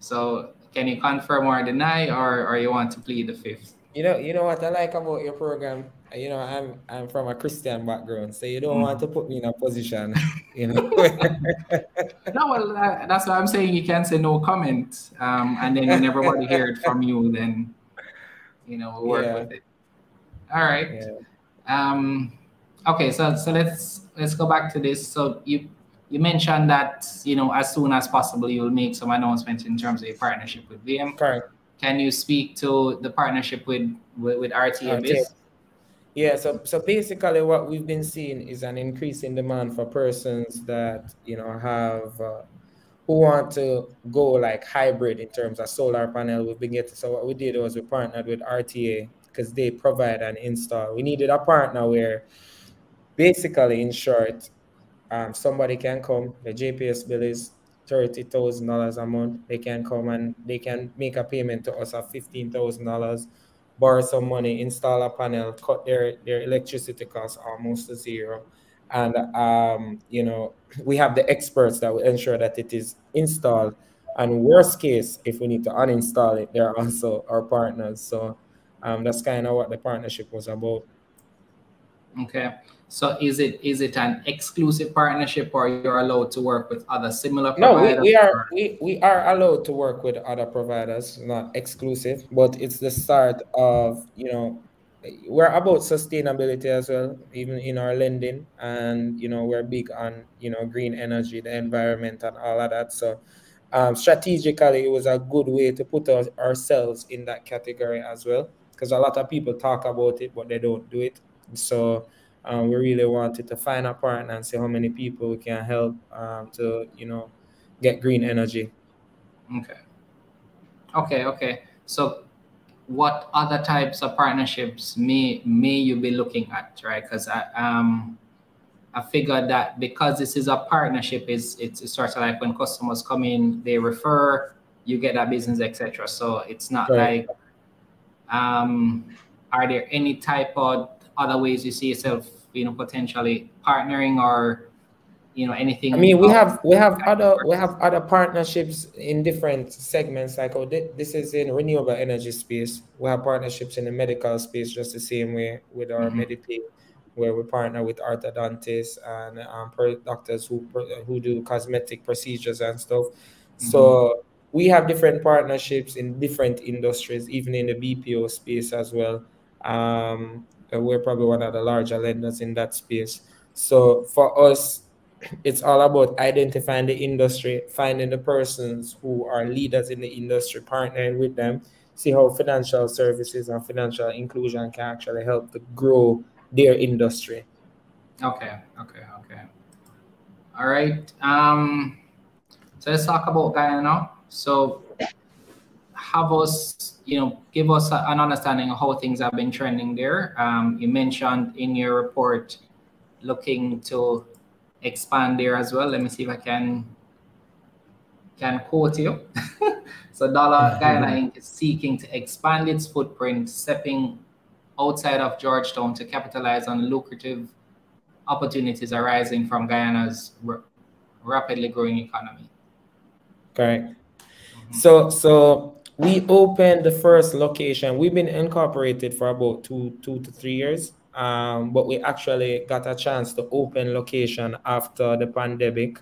So can you confirm or deny, or or you want to plead the fifth? You know, you know what I like about your program. You know, I'm I'm from a Christian background, so you don't mm. want to put me in a position, you know. no, well, uh, that's what I'm saying. You can't say no comment, um, and then when everybody hear it from you, then you know we'll work yeah. with it. All right. Yeah. Um, okay, so so let's let's go back to this. So you you mentioned that you know as soon as possible you'll make some announcement in terms of a partnership with VM. Correct. Can you speak to the partnership with with, with RTA RTA. Yeah, so so basically what we've been seeing is an increase in demand for persons that you know have uh, who want to go like hybrid in terms of solar panel. We've been getting so what we did was we partnered with RTA because they provide an install. We needed a partner where basically, in short, um, somebody can come, the JPS bill is $30,000 a month. They can come and they can make a payment to us of $15,000, borrow some money, install a panel, cut their, their electricity costs almost to zero. And, um, you know, we have the experts that will ensure that it is installed. And worst case, if we need to uninstall it, they're also our partners. So um, that's kind of what the partnership was about. Okay. So is it is it an exclusive partnership or you're allowed to work with other similar providers? No, we, we are we, we are allowed to work with other providers, not exclusive, but it's the start of, you know, we're about sustainability as well, even in our lending. And, you know, we're big on, you know, green energy, the environment and all of that. So um, strategically, it was a good way to put our, ourselves in that category as well because a lot of people talk about it, but they don't do it. So um, we really wanted to find a partner and see how many people we can help um, to, you know, get green energy. Okay. Okay. Okay. So what other types of partnerships may may you be looking at, right? Because I um I figured that because this is a partnership, is it's, it's sort of like when customers come in, they refer, you get that business, etc. So it's not right. like um are there any type of other ways you see yourself, you know, potentially partnering or you know anything i mean we have we have other we have other partnerships in different segments like oh this is in renewable energy space we have partnerships in the medical space just the same way with our mm-hmm. Medipay where we partner with orthodontists and um, doctors who who do cosmetic procedures and stuff mm-hmm. so we have different partnerships in different industries even in the bpo space as well um, we're probably one of the larger lenders in that space so for us it's all about identifying the industry, finding the persons who are leaders in the industry, partnering with them, see how financial services and financial inclusion can actually help to grow their industry. Okay, okay, okay. All right. Um, so let's talk about Guyana. So have us, you know, give us a, an understanding of how things have been trending there. Um, you mentioned in your report looking to expand there as well. Let me see if I can can quote you. so Dolla Guyana Inc. is seeking to expand its footprint, stepping outside of Georgetown to capitalize on lucrative opportunities arising from Guyana's rapidly growing economy. Correct. Mm-hmm. So so we opened the first location. We've been incorporated for about two two to three years um, but we actually got a chance to open location after the pandemic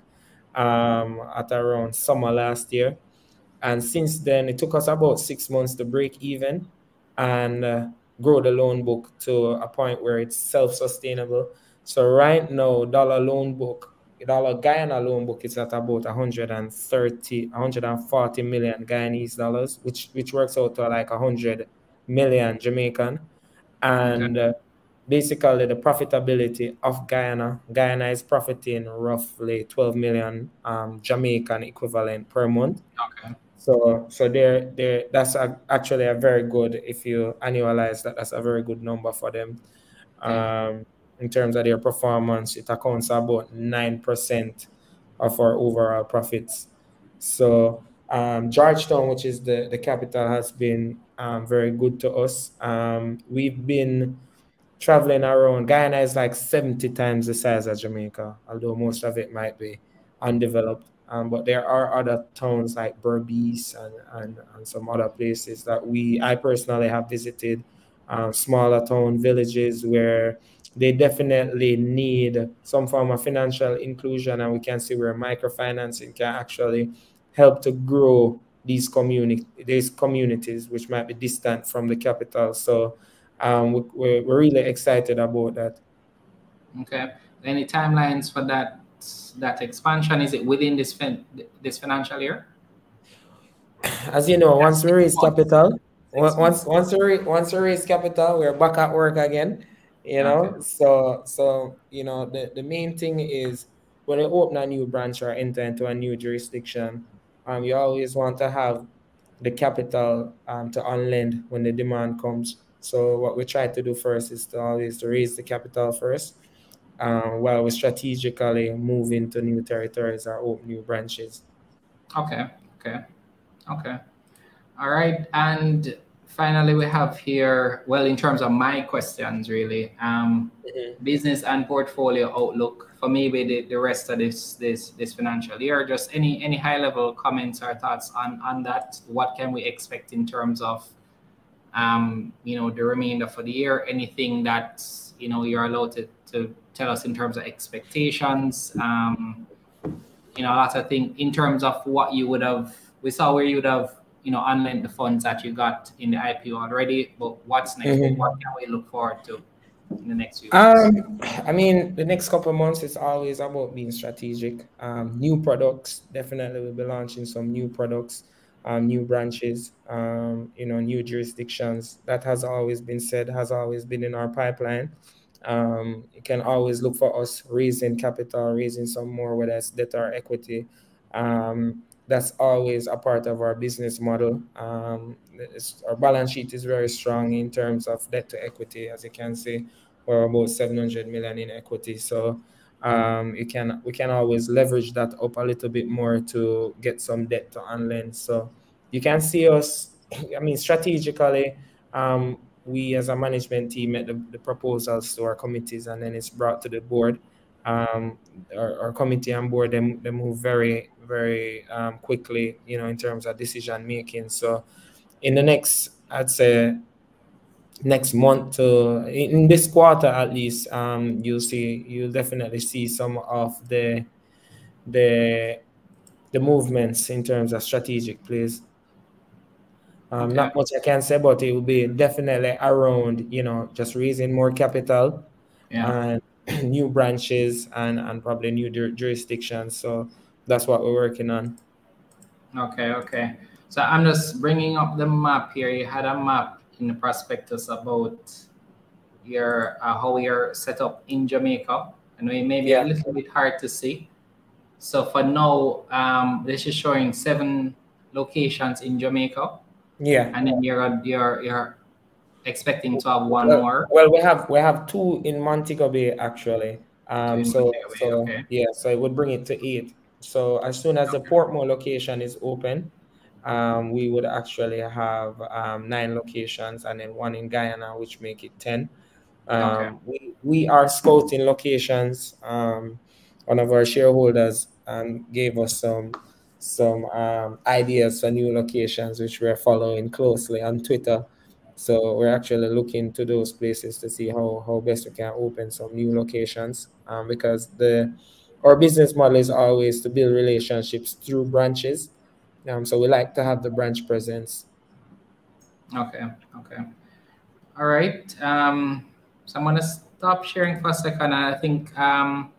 um, at around summer last year. And since then, it took us about six months to break even and uh, grow the loan book to a point where it's self-sustainable. So right now, Dolla loan book, Dolla Guyana loan book is at about 130, 140 million Guyanese dollars, which which works out to like 100 million Jamaican. And okay. uh, basically the profitability of Guyana. Guyana is profiting roughly 12 million um, Jamaican equivalent per month. Okay. So, so there, there, that's a, actually a very good. If you annualize that, that's a very good number for them. Um, in terms of their performance, it accounts about nine percent of our overall profits. So, um, Georgetown, which is the the capital, has been um, very good to us. Um, we've been traveling around. Guyana is like 70 times the size of Jamaica, although most of it might be undeveloped. Um, but there are other towns like Berbice and, and, and some other places that we, I personally have visited, um, smaller town villages where they definitely need some form of financial inclusion. And we can see where microfinancing can actually help to grow these community these communities which might be distant from the capital. So um, we're, we're really excited about that. Okay. Any timelines for that that expansion? Is it within this fin- this financial year? As you know, once we raise capital, once once we once we raise capital, we're back at work again. You know, okay. so so you know the the main thing is when you open a new branch or enter into a new jurisdiction, um, you always want to have the capital um, to unlend when the demand comes. So what we try to do first is to always to raise the capital first, um, while we strategically move into new territories or open new branches. Okay. Okay. Okay. All right. And finally, we have here, well, in terms of my questions, really, um, mm-hmm. business and portfolio outlook for maybe the, the rest of this this this financial year. Just any any high level comments or thoughts on on that. What can we expect in terms of um, you know, the remainder for the year? Anything that, you know, you're allowed to, to tell us in terms of expectations? Um, you know, lots of things in terms of what you would have, we saw where you would have, you know, unlent the funds that you got in the IPO already, but what's next? Mm-hmm. What can we look forward to? in the next few um i mean the next couple months is always about being strategic um new products definitely we'll be launching some new products um, new branches, um, you know, new jurisdictions. That has always been said, has always been in our pipeline. Um, you can always look for us raising capital, raising some more, whether it's debt or equity. That's always a part of our business model. Um, our balance sheet is very strong in terms of debt to equity, as you can see, we're about 700 million in equity. So um, you can we can always leverage that up a little bit more to get some debt to unlend. So you can see us. I mean, strategically, um, we as a management team make the, the, proposals to our committees, and then it's brought to the board. Um, our, our, committee and board they, they move very very um, quickly, you know, in terms of decision making. So in the next, I'd say next month to in this quarter at least um you'll see you'll definitely see some of the the the movements in terms of strategic plays um okay. not much i can say but it will be definitely around you know just raising more capital yeah. and new branches and and probably new jurisdictions so that's what we're working on okay okay so i'm just bringing up the map here you had a map in the prospectus about your uh, how you're set up in Jamaica. and it may be yeah. a little bit hard to see. So for now, um, this is showing seven locations in Jamaica. Yeah. And then you're you're you're expecting to have one well, more. Well, we have we have two in Montego Bay actually. Um, so Bay, so okay. yeah, so it would bring it to eight. So as soon as the Portmore location is open, um, we would actually have um, nine locations and then one in Guyana, which make it 10. Um, okay. we, we are scouting locations. Um, one of our shareholders um, gave us some some um, ideas for new locations, which we're following closely on Twitter. So we're actually looking to those places to see how, how best we can open some new locations because the our business model is always to build relationships through branches. Um, so we like to have the branch presence. Okay. Okay. All right. Um, so I'm gonna stop sharing for a second. I think um,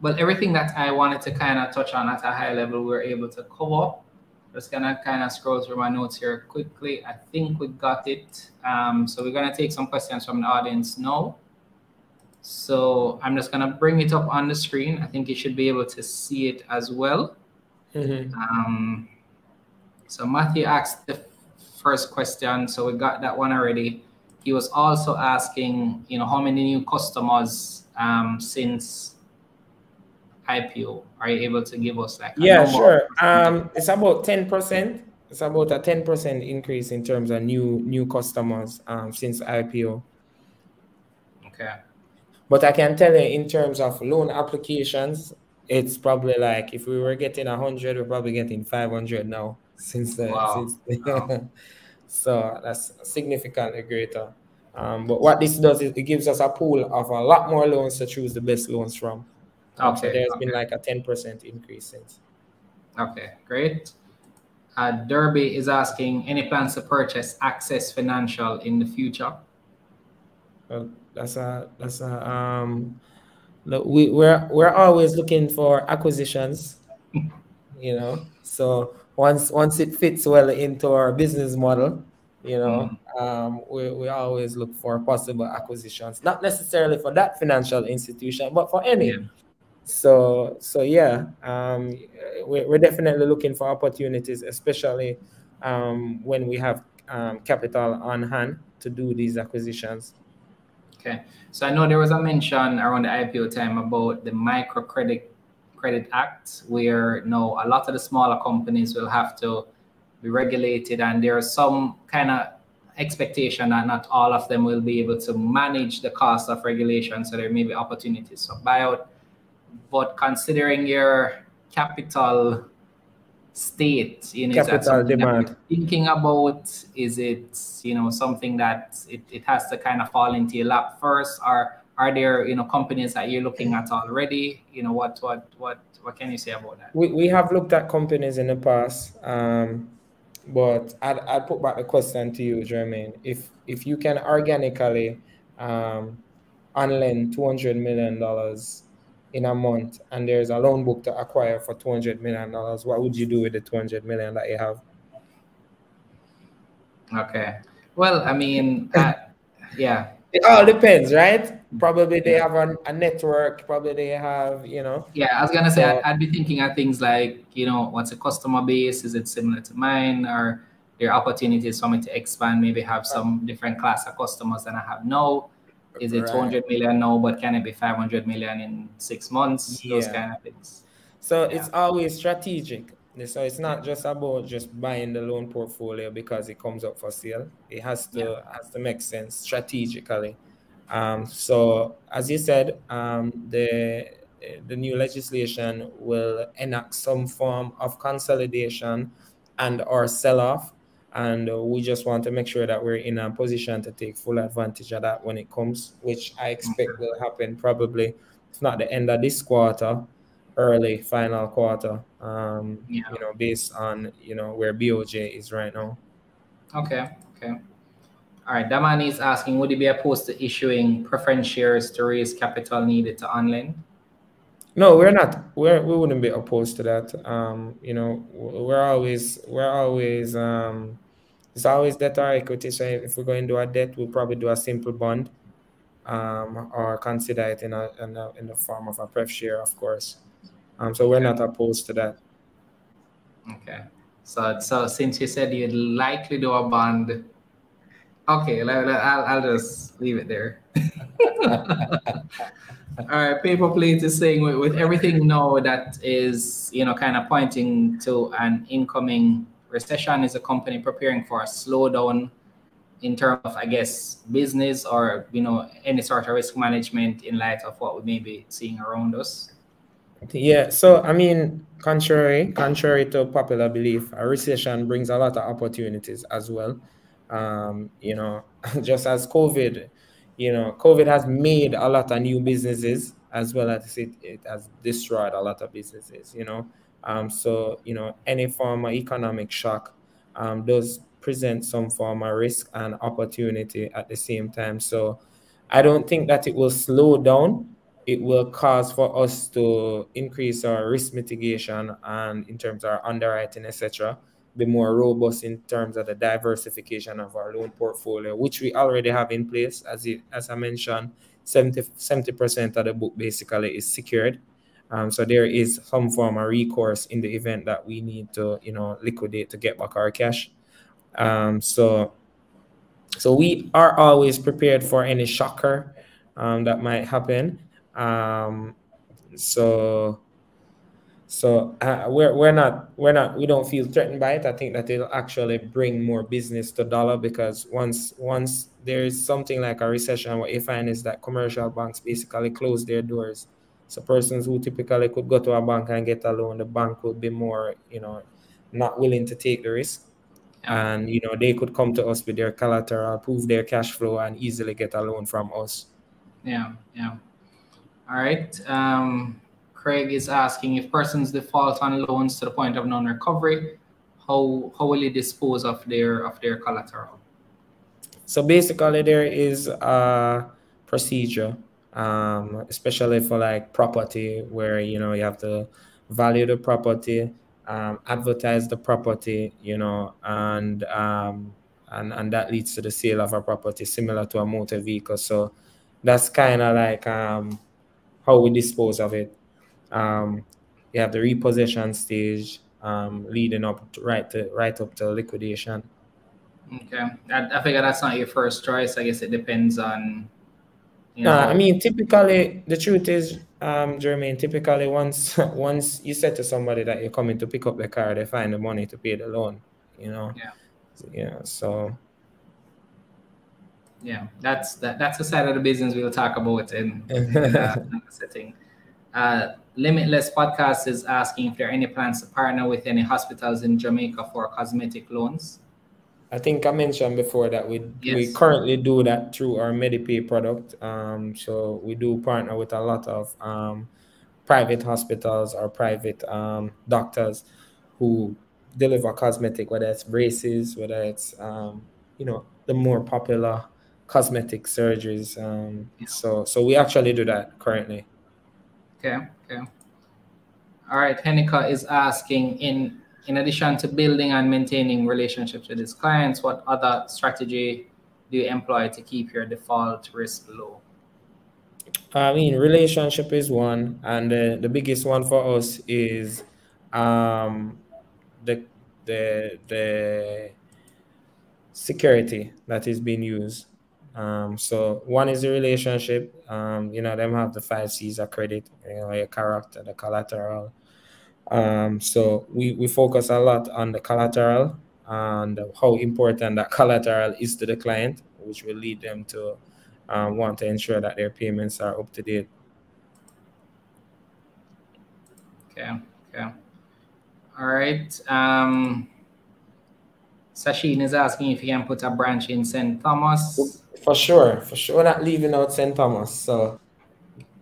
well, everything that I wanted to kind of touch on at a high level, we are able to cover. Just gonna kind of scroll through my notes here quickly. I think we got it. Um, so we're gonna take some questions from the audience now. So I'm just gonna bring it up on the screen. I think you should be able to see it as well. Mm-hmm. Um, so Matthew asked the first question, so we got that one already. He was also asking, you know, how many new customers um, since IPO are you able to give us like? Yeah, sure. Um, it's about ten percent. It's about a ten percent increase in terms of new new customers um, since IPO. Okay. But I can tell you in terms of loan applications, it's probably like if we were getting 100 we're probably getting 500 now since the, wow. since the wow. so that's significantly greater um, but what this does is it gives us a pool of a lot more loans to choose the best loans from okay so there's okay. been like a 10% increase since okay great uh, derby is asking any plans to purchase access financial in the future well, that's a that's a um look, we, we're we're always looking for acquisitions, you know. So once once it fits well into our business model, you know, mm. um, we, we always look for possible acquisitions, not necessarily for that financial institution, but for any. Yeah. So so yeah, um, we're, we're definitely looking for opportunities, especially um, when we have um, capital on hand to do these acquisitions. Okay. So I know there was a mention around the IPO time about the microcredit credit act where now a lot of the smaller companies will have to be regulated and there's some kind of expectation that not all of them will be able to manage the cost of regulation so there may be opportunities for buyout but considering your capital state you know capital demand. thinking about? Is it you know something that it, it has to kind of fall into your lap first? Or are there you know companies that you're looking at already? You know what what what what can you say about that? We, we have looked at companies in the past um but I'd, I'd put back the question to you Jermaine. If if you can organically um unlend 200 million dollars in a month and there's a loan book to acquire for 200 million dollars what would you do with the 200 million that you have? Okay. Well i mean uh, yeah. It all depends right? Probably they have a, a, network probably they have you know. Yeah i was gonna say so, I'd, I'd, be thinking of things like you know what's a customer base? Is it similar to mine? Or there are opportunities for me to expand maybe have some different class of customers than i have now is it right. 200 million now but can it be 500 million in six months yeah. those kind of things so yeah. it's always strategic so it's not just about just buying the loan portfolio because it comes up for sale it has to yeah. has to make sense strategically um, so, as you said, um, the the new legislation will enact some form of consolidation and or sell off, and we just want to make sure that we're in a position to take full advantage of that when it comes, which I expect will happen probably, if not the end of this quarter, early final quarter. Um, yeah. You know, based on you know where BOJ is right now. Okay. Okay. All right, Damani is asking, would you be opposed to issuing preference shares to raise capital needed to online? No, we're not. We're we wouldn't be opposed to that. Um, you know, we're always we're always um, it's always debt or equity. So if we're going to do a debt, we'll probably do a simple bond, um, or consider it in a, in a in the form of a pref share, of course. Um, so we're not opposed to that. Okay. So so since you said you'd likely do a bond Okay, I'll, I'll just leave it there. All right, paper plate is saying with, with everything now that is you know kind of pointing to an incoming recession, is a company preparing for a slowdown in terms of I guess business or you know any sort of risk management in light of what we may be seeing around us? Yeah, so I mean, contrary contrary to popular belief, a recession brings a lot of opportunities as well. Um, you know, just as COVID, you know, COVID has made a lot of new businesses as well as it, it has destroyed a lot of businesses, you know. Um, so, you know, any form of economic shock um, does present some form of risk and opportunity at the same time. So I don't think that it will slow down. It will cause for us to increase our risk mitigation and in terms of our underwriting, etc be more robust in terms of the diversification of our loan portfolio, which we already have in place. As it, as I mentioned, 70 percent of the book basically is secured. Um, so there is some form of recourse in the event that we need to, you know, liquidate to get back our cash. Um, so, so we are always prepared for any shocker um, that might happen. Um, so so uh, we're we're not we're not we don't feel threatened by it. I think that it'll actually bring more business to Dolla because once once there is something like a recession, what you find is that commercial banks basically close their doors. So persons who typically could go to a bank and get a loan, the bank would be more you know not willing to take the risk, and you know they could come to us with their collateral, prove their cash flow, and easily get a loan from us. Yeah, yeah. All right. Um, Craig is asking if persons default on loans to the point of non-recovery, how how will you dispose of their of their collateral? So basically, there is a procedure, um, especially for like property, where you know you have to value the property, um, advertise the property, you know, and um, and and that leads to the sale of a property, similar to a motor vehicle. So that's kind of like um, how we dispose of it. Um, you have the repossession stage um, leading up to, right to right up to liquidation. Okay, I, I figure that's not your first choice. I guess it depends on. You know, uh, I mean, typically the truth is, um, Jermaine. Typically, once once you said to somebody that you're coming to pick up the car, they find the money to pay the loan. You know. Yeah. Yeah. So. Yeah, that's that. That's the side of the business we'll talk about in, in uh, setting. Uh, Limitless Podcast is asking if there are any plans to partner with any hospitals in Jamaica for cosmetic loans. I think I mentioned before that we yes. we currently do that through our MediPay product. Um, so we do partner with a lot of um, private hospitals or private um, doctors who deliver cosmetic, whether it's braces, whether it's um, you know the more popular cosmetic surgeries. Um, yeah. So so we actually do that currently. Okay, okay. All right, Henika is asking in in addition to building and maintaining relationships with his clients, what other strategy do you employ to keep your default risk low? I mean, relationship is one, and the, the biggest one for us is um, the the the security that is being used. Um, so one is the relationship. Um, you know, them have the five C's of credit, you know, your character, the collateral. Um, so we, we focus a lot on the collateral and how important that collateral is to the client, which will lead them to um, want to ensure that their payments are up to date. Okay. Okay. All right. Um, Sashin is asking if you can put a branch in St. Thomas. For sure. For sure. We're not leaving out St. Thomas. So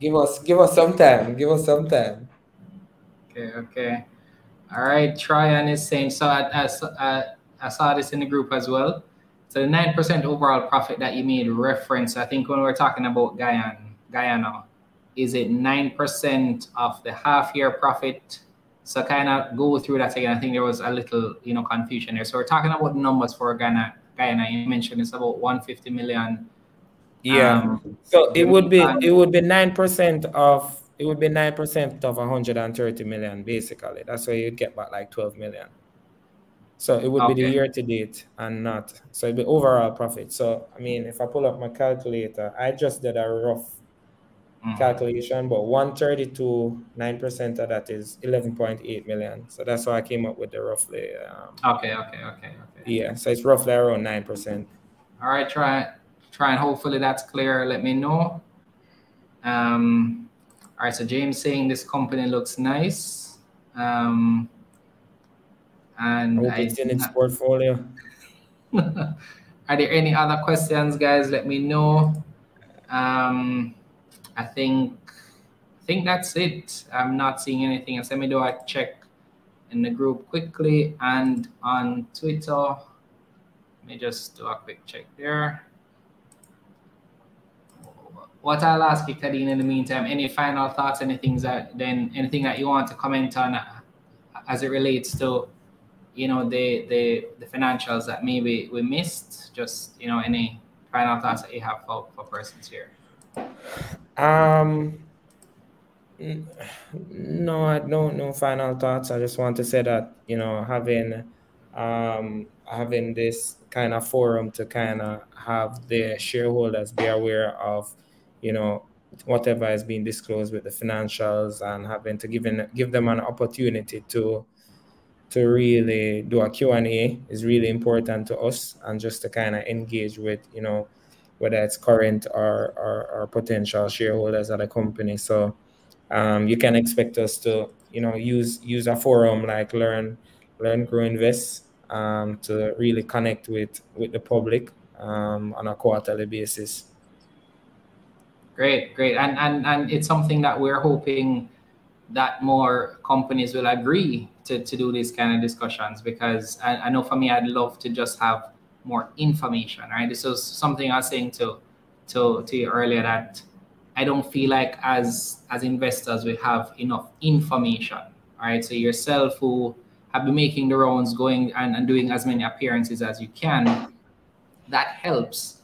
give us give us some time. Give us some time. Okay. Okay. All right. Tryon is saying so. I, I, I saw this in the group as well. So the nine percent overall profit that you made reference, I think when we are talking about Guyana, Guyana, is it nine percent of the half year profit? So kind of go through that again. I think there was a little, you know, confusion there. So we're talking about numbers for Guyana. Guyana, you mentioned it's about 150 million. Yeah. Um, so it would be it would be nine percent of it would be nine percent of 130 million basically. That's where you'd get back like 12 million. So it would okay. be the year to date and not. So it'd be overall profit. So I mean, if I pull up my calculator, I just did a rough mm. calculation, but 132, 9% of that is 11.8 million. So that's why I came up with the roughly. Um, okay, okay, okay, okay. Yeah, so it's roughly around 9%. All right, try, try and hopefully that's clear. Let me know. Um, all right, so James saying this company looks nice. Um, and I it's in its portfolio. Are there any other questions, guys? Let me know. Um, I think I think that's it. I'm not seeing anything else. Let me do a check in the group quickly and on Twitter. Let me just do a quick check there. What I'll ask you, Kadeen, in the meantime, any final thoughts, anything that then anything that you want to comment on as it relates to you know the the the financials that maybe we missed? Just you know any final thoughts that you have for, for persons here? Um no i don't no final thoughts. I just want to say that you know having um having this kind of forum to kind of have the shareholders be aware of you know whatever is being disclosed with the financials and having to give, in, give them an opportunity to to really do a Q&A is really important to us and just to kind of engage with, you know, whether it's current or, or, or potential shareholders at a company. So um, you can expect us to, you know, use use a forum like Learn, Learn, Grow, Invest um, to really connect with, with the public um, on a quarterly basis. Great, great. And, and, and it's something that we're hoping that more companies will agree to, to do these kind of discussions because I, I know for me I'd love to just have more information right this was something I was saying to to to you earlier that I don't feel like as as investors we have enough information right so yourself who have been making the rounds going and, and doing as many appearances as you can that helps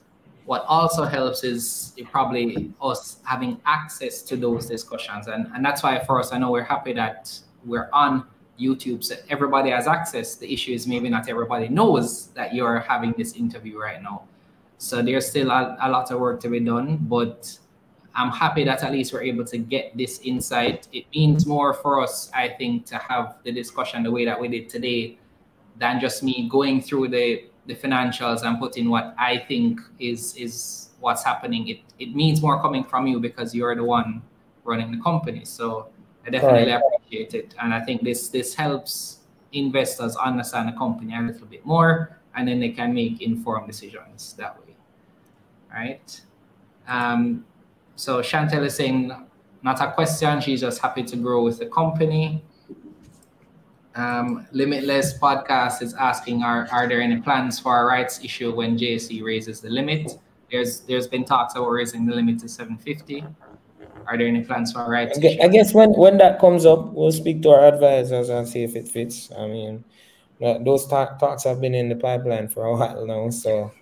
what also helps is probably us having access to those discussions and and that's why for us i know we're happy that we're on YouTube so everybody has access. The issue is maybe not everybody knows that you're having this interview right now. So there's still a, a, lot of work to be done, but I'm happy that at least we're able to get this insight. It means more for us, I think, to have the discussion the way that we did today than just me going through the, the financials and putting what I think is is what's happening. It it means more coming from you because you're the one running the company. So I definitely right. appreciate it, and I think this this helps investors understand the company a little bit more, and then they can make informed decisions that way. Right. Um, so Chantel is saying, not a question. She's just happy to grow with the company. Um, Limitless podcast is asking, are, are there any plans for a rights issue when JSE raises the limit? There's there's been talks about raising the limit to 750. Are there any plans for rights? I guess when when that comes up, we'll speak to our advisors and see if it fits. I mean, those talks have been in the pipeline for a while now. So,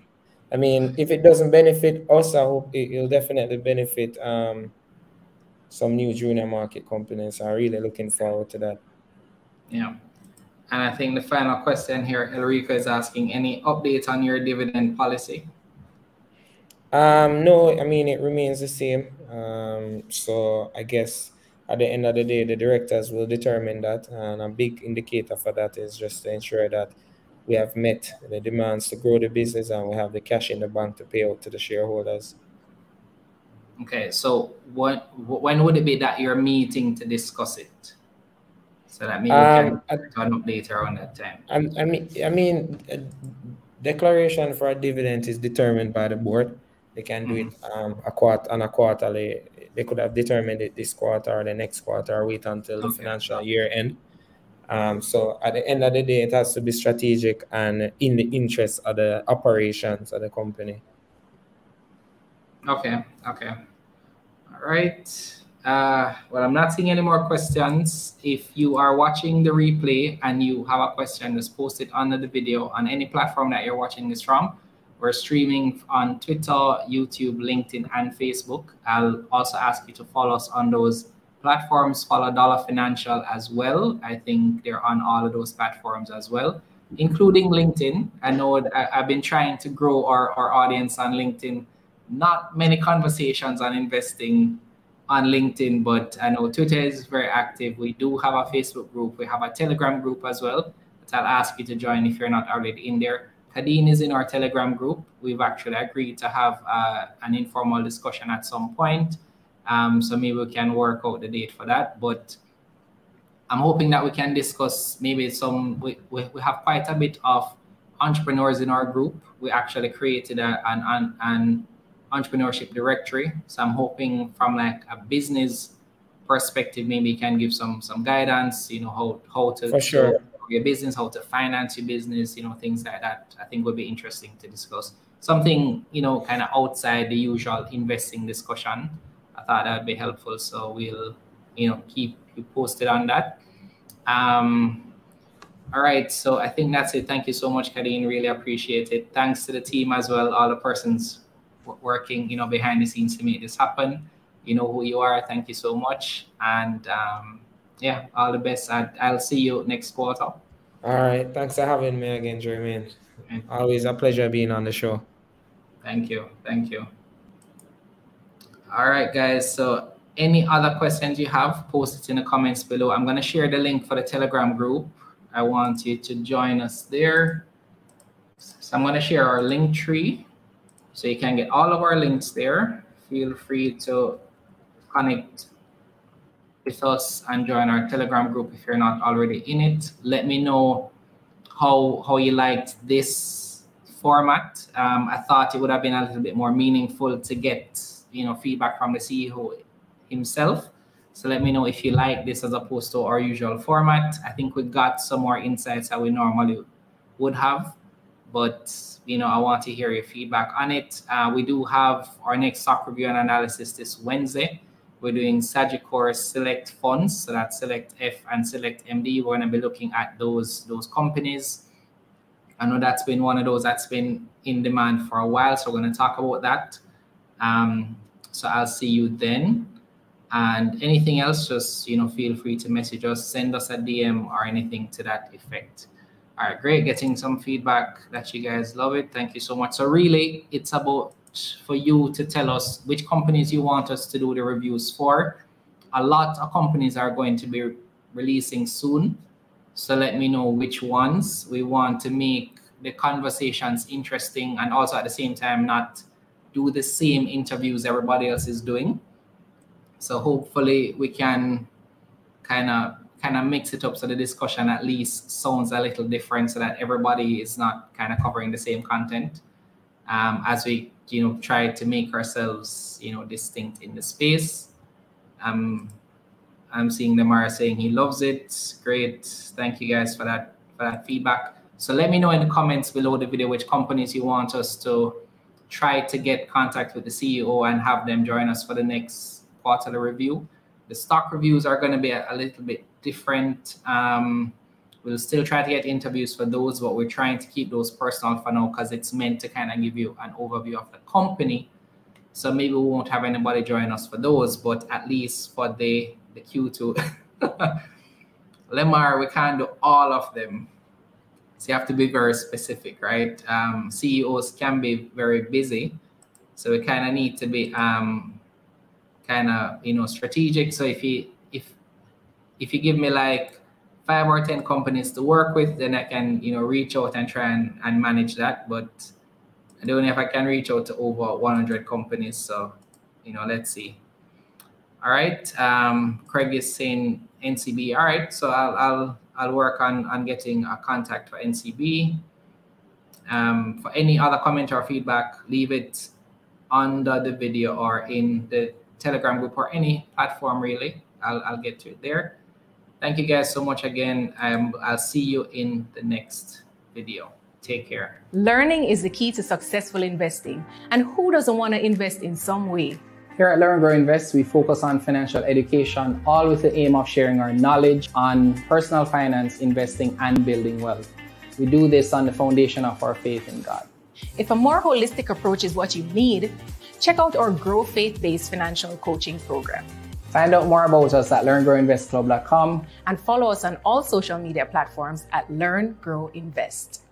I mean, if it doesn't benefit us, I hope it, will definitely benefit um, some new junior market companies. I'm really looking forward to that. Yeah. And I think the final question here, Elrico is asking any update on your dividend policy? Um, no, I mean, it remains the same. Um, so I guess at the end of the day, the directors will determine that. And a big indicator for that is just to ensure that we have met the demands to grow the business and we have the cash in the bank to pay out to the shareholders. Okay, so what when would it be that you're meeting to discuss it? So that means um, we can turn up later on that time. I, I mean, I mean, declaration for a dividend is determined by the board. They can do mm-hmm. it um, a quarter on a quarterly. They could have determined it this quarter or the next quarter, or wait until okay. the financial year end. Um, so at the end of the day, it has to be strategic and in the interest of the operations of the company. Okay. Okay. All right. Uh, well, I'm not seeing any more questions. If you are watching the replay and you have a question, just post it under the video on any platform that you're watching this from. We're streaming on Twitter, YouTube, LinkedIn, and Facebook. I'll also ask you to follow us on those platforms. Follow Dolla Financial as well. I think they're on all of those platforms as well, including LinkedIn. I know I've been trying to grow our, our audience on LinkedIn. Not many conversations on investing on LinkedIn, but I know Twitter is very active. We do have a Facebook group. We have a Telegram group as well. But I'll ask you to join if you're not already in there. Kadeen is in our Telegram group. We've actually agreed to have uh, an informal discussion at some point. Um, so maybe we can work out the date for that. But I'm hoping that we can discuss maybe some, we, we, we have quite a bit of entrepreneurs in our group. We actually created a, an, an, an entrepreneurship directory. So I'm hoping from like a business perspective, maybe you can give some some guidance, you know, how how to, For sure your business, how to finance your business, you know, things like that. I think would be interesting to discuss. Something, you know, kind of outside the usual investing discussion. I thought that'd be helpful. So we'll, you know, keep you posted on that. Um, all right. So I think that's it. Thank you so much, Kadeen. Really appreciate it. Thanks to the team as well, all the persons working, you know, behind the scenes to make this happen. You know who you are. Thank you so much. And um, yeah, all the best. I, I'll see you next quarter. All right. Thanks for having me again, Jermaine. Always a pleasure being on the show. Thank you. Thank you. All right, guys. So, any other questions you have, post it in the comments below. I'm going to share the link for the Telegram group. I want you to join us there. So, I'm going to share our link tree so you can get all of our links there. Feel free to connect with us and join our Telegram group if you're not already in it. Let me know how how you liked this format. Um, I thought it would have been a little bit more meaningful to get you know feedback from the CEO himself. So let me know if you like this as opposed to our usual format. I think we got some more insights that we normally would have, but you know I want to hear your feedback on it. Uh, we do have our next stock review and analysis this Wednesday. We're doing Sagicor Select funds, so that's Select F and Select MD. We're going to be looking at those those companies. I know that's been one of those that's been in demand for a while, so we're going to talk about that. Um, so I'll see you then. And anything else, just you know, feel free to message us, send us a DM or anything to that effect. All right, great. Getting some feedback that you guys love it. Thank you so much. So really, it's about for you to tell us which companies you want us to do the reviews for. A lot of companies are going to be releasing soon. So let me know which ones we want to make the conversations interesting and also at the same time not do the same interviews everybody else is doing. So hopefully we can kind of kind of mix it up so the discussion at least sounds a little different so that everybody is not kind of covering the same content um, as we you know try to make ourselves you know distinct in the space. Um i'm seeing Demar saying he loves it. Great. Thank you guys for that for that feedback. So let me know in the comments below the video which companies you want us to try to get contact with the ceo and have them join us for the next quarterly review the stock reviews are going to be a, a little bit different um, We'll still try to get interviews for those, but we're trying to keep those personal for now because it's meant to kind of give you an overview of the company. So maybe we won't have anybody join us for those, but at least for the the Q2. Lemar, we can't do all of them. So you have to be very specific, right? Um, CEOs can be very busy. So we kind of need to be um, kind of, you know, strategic. So if you, if, if you give me like five or 10 companies to work with, then I can, you know, reach out and try and, and manage that. But I don't know if I can reach out to over 100 companies. So, you know, let's see. All right. Um, Craig is saying NCB. All right. So I'll, I'll, I'll work on, on getting a contact for NCB. Um, for any other comment or feedback, leave it under the video or in the Telegram group or any platform really. I'll, I'll get to it there. Thank you guys so much again. Um, I'll see you in the next video. Take care. Learning is the key to successful investing. And who doesn't want to invest in some way? Here at Learn Grow Invest, we focus on financial education, all with the aim of sharing our knowledge on personal finance, investing, and building wealth. We do this on the foundation of our faith in God. If a more holistic approach is what you need, check out our Grow Faith based financial coaching program. Find out more about us at learngrowinvestclub.com and follow us on all social media platforms at Learn Grow Invest.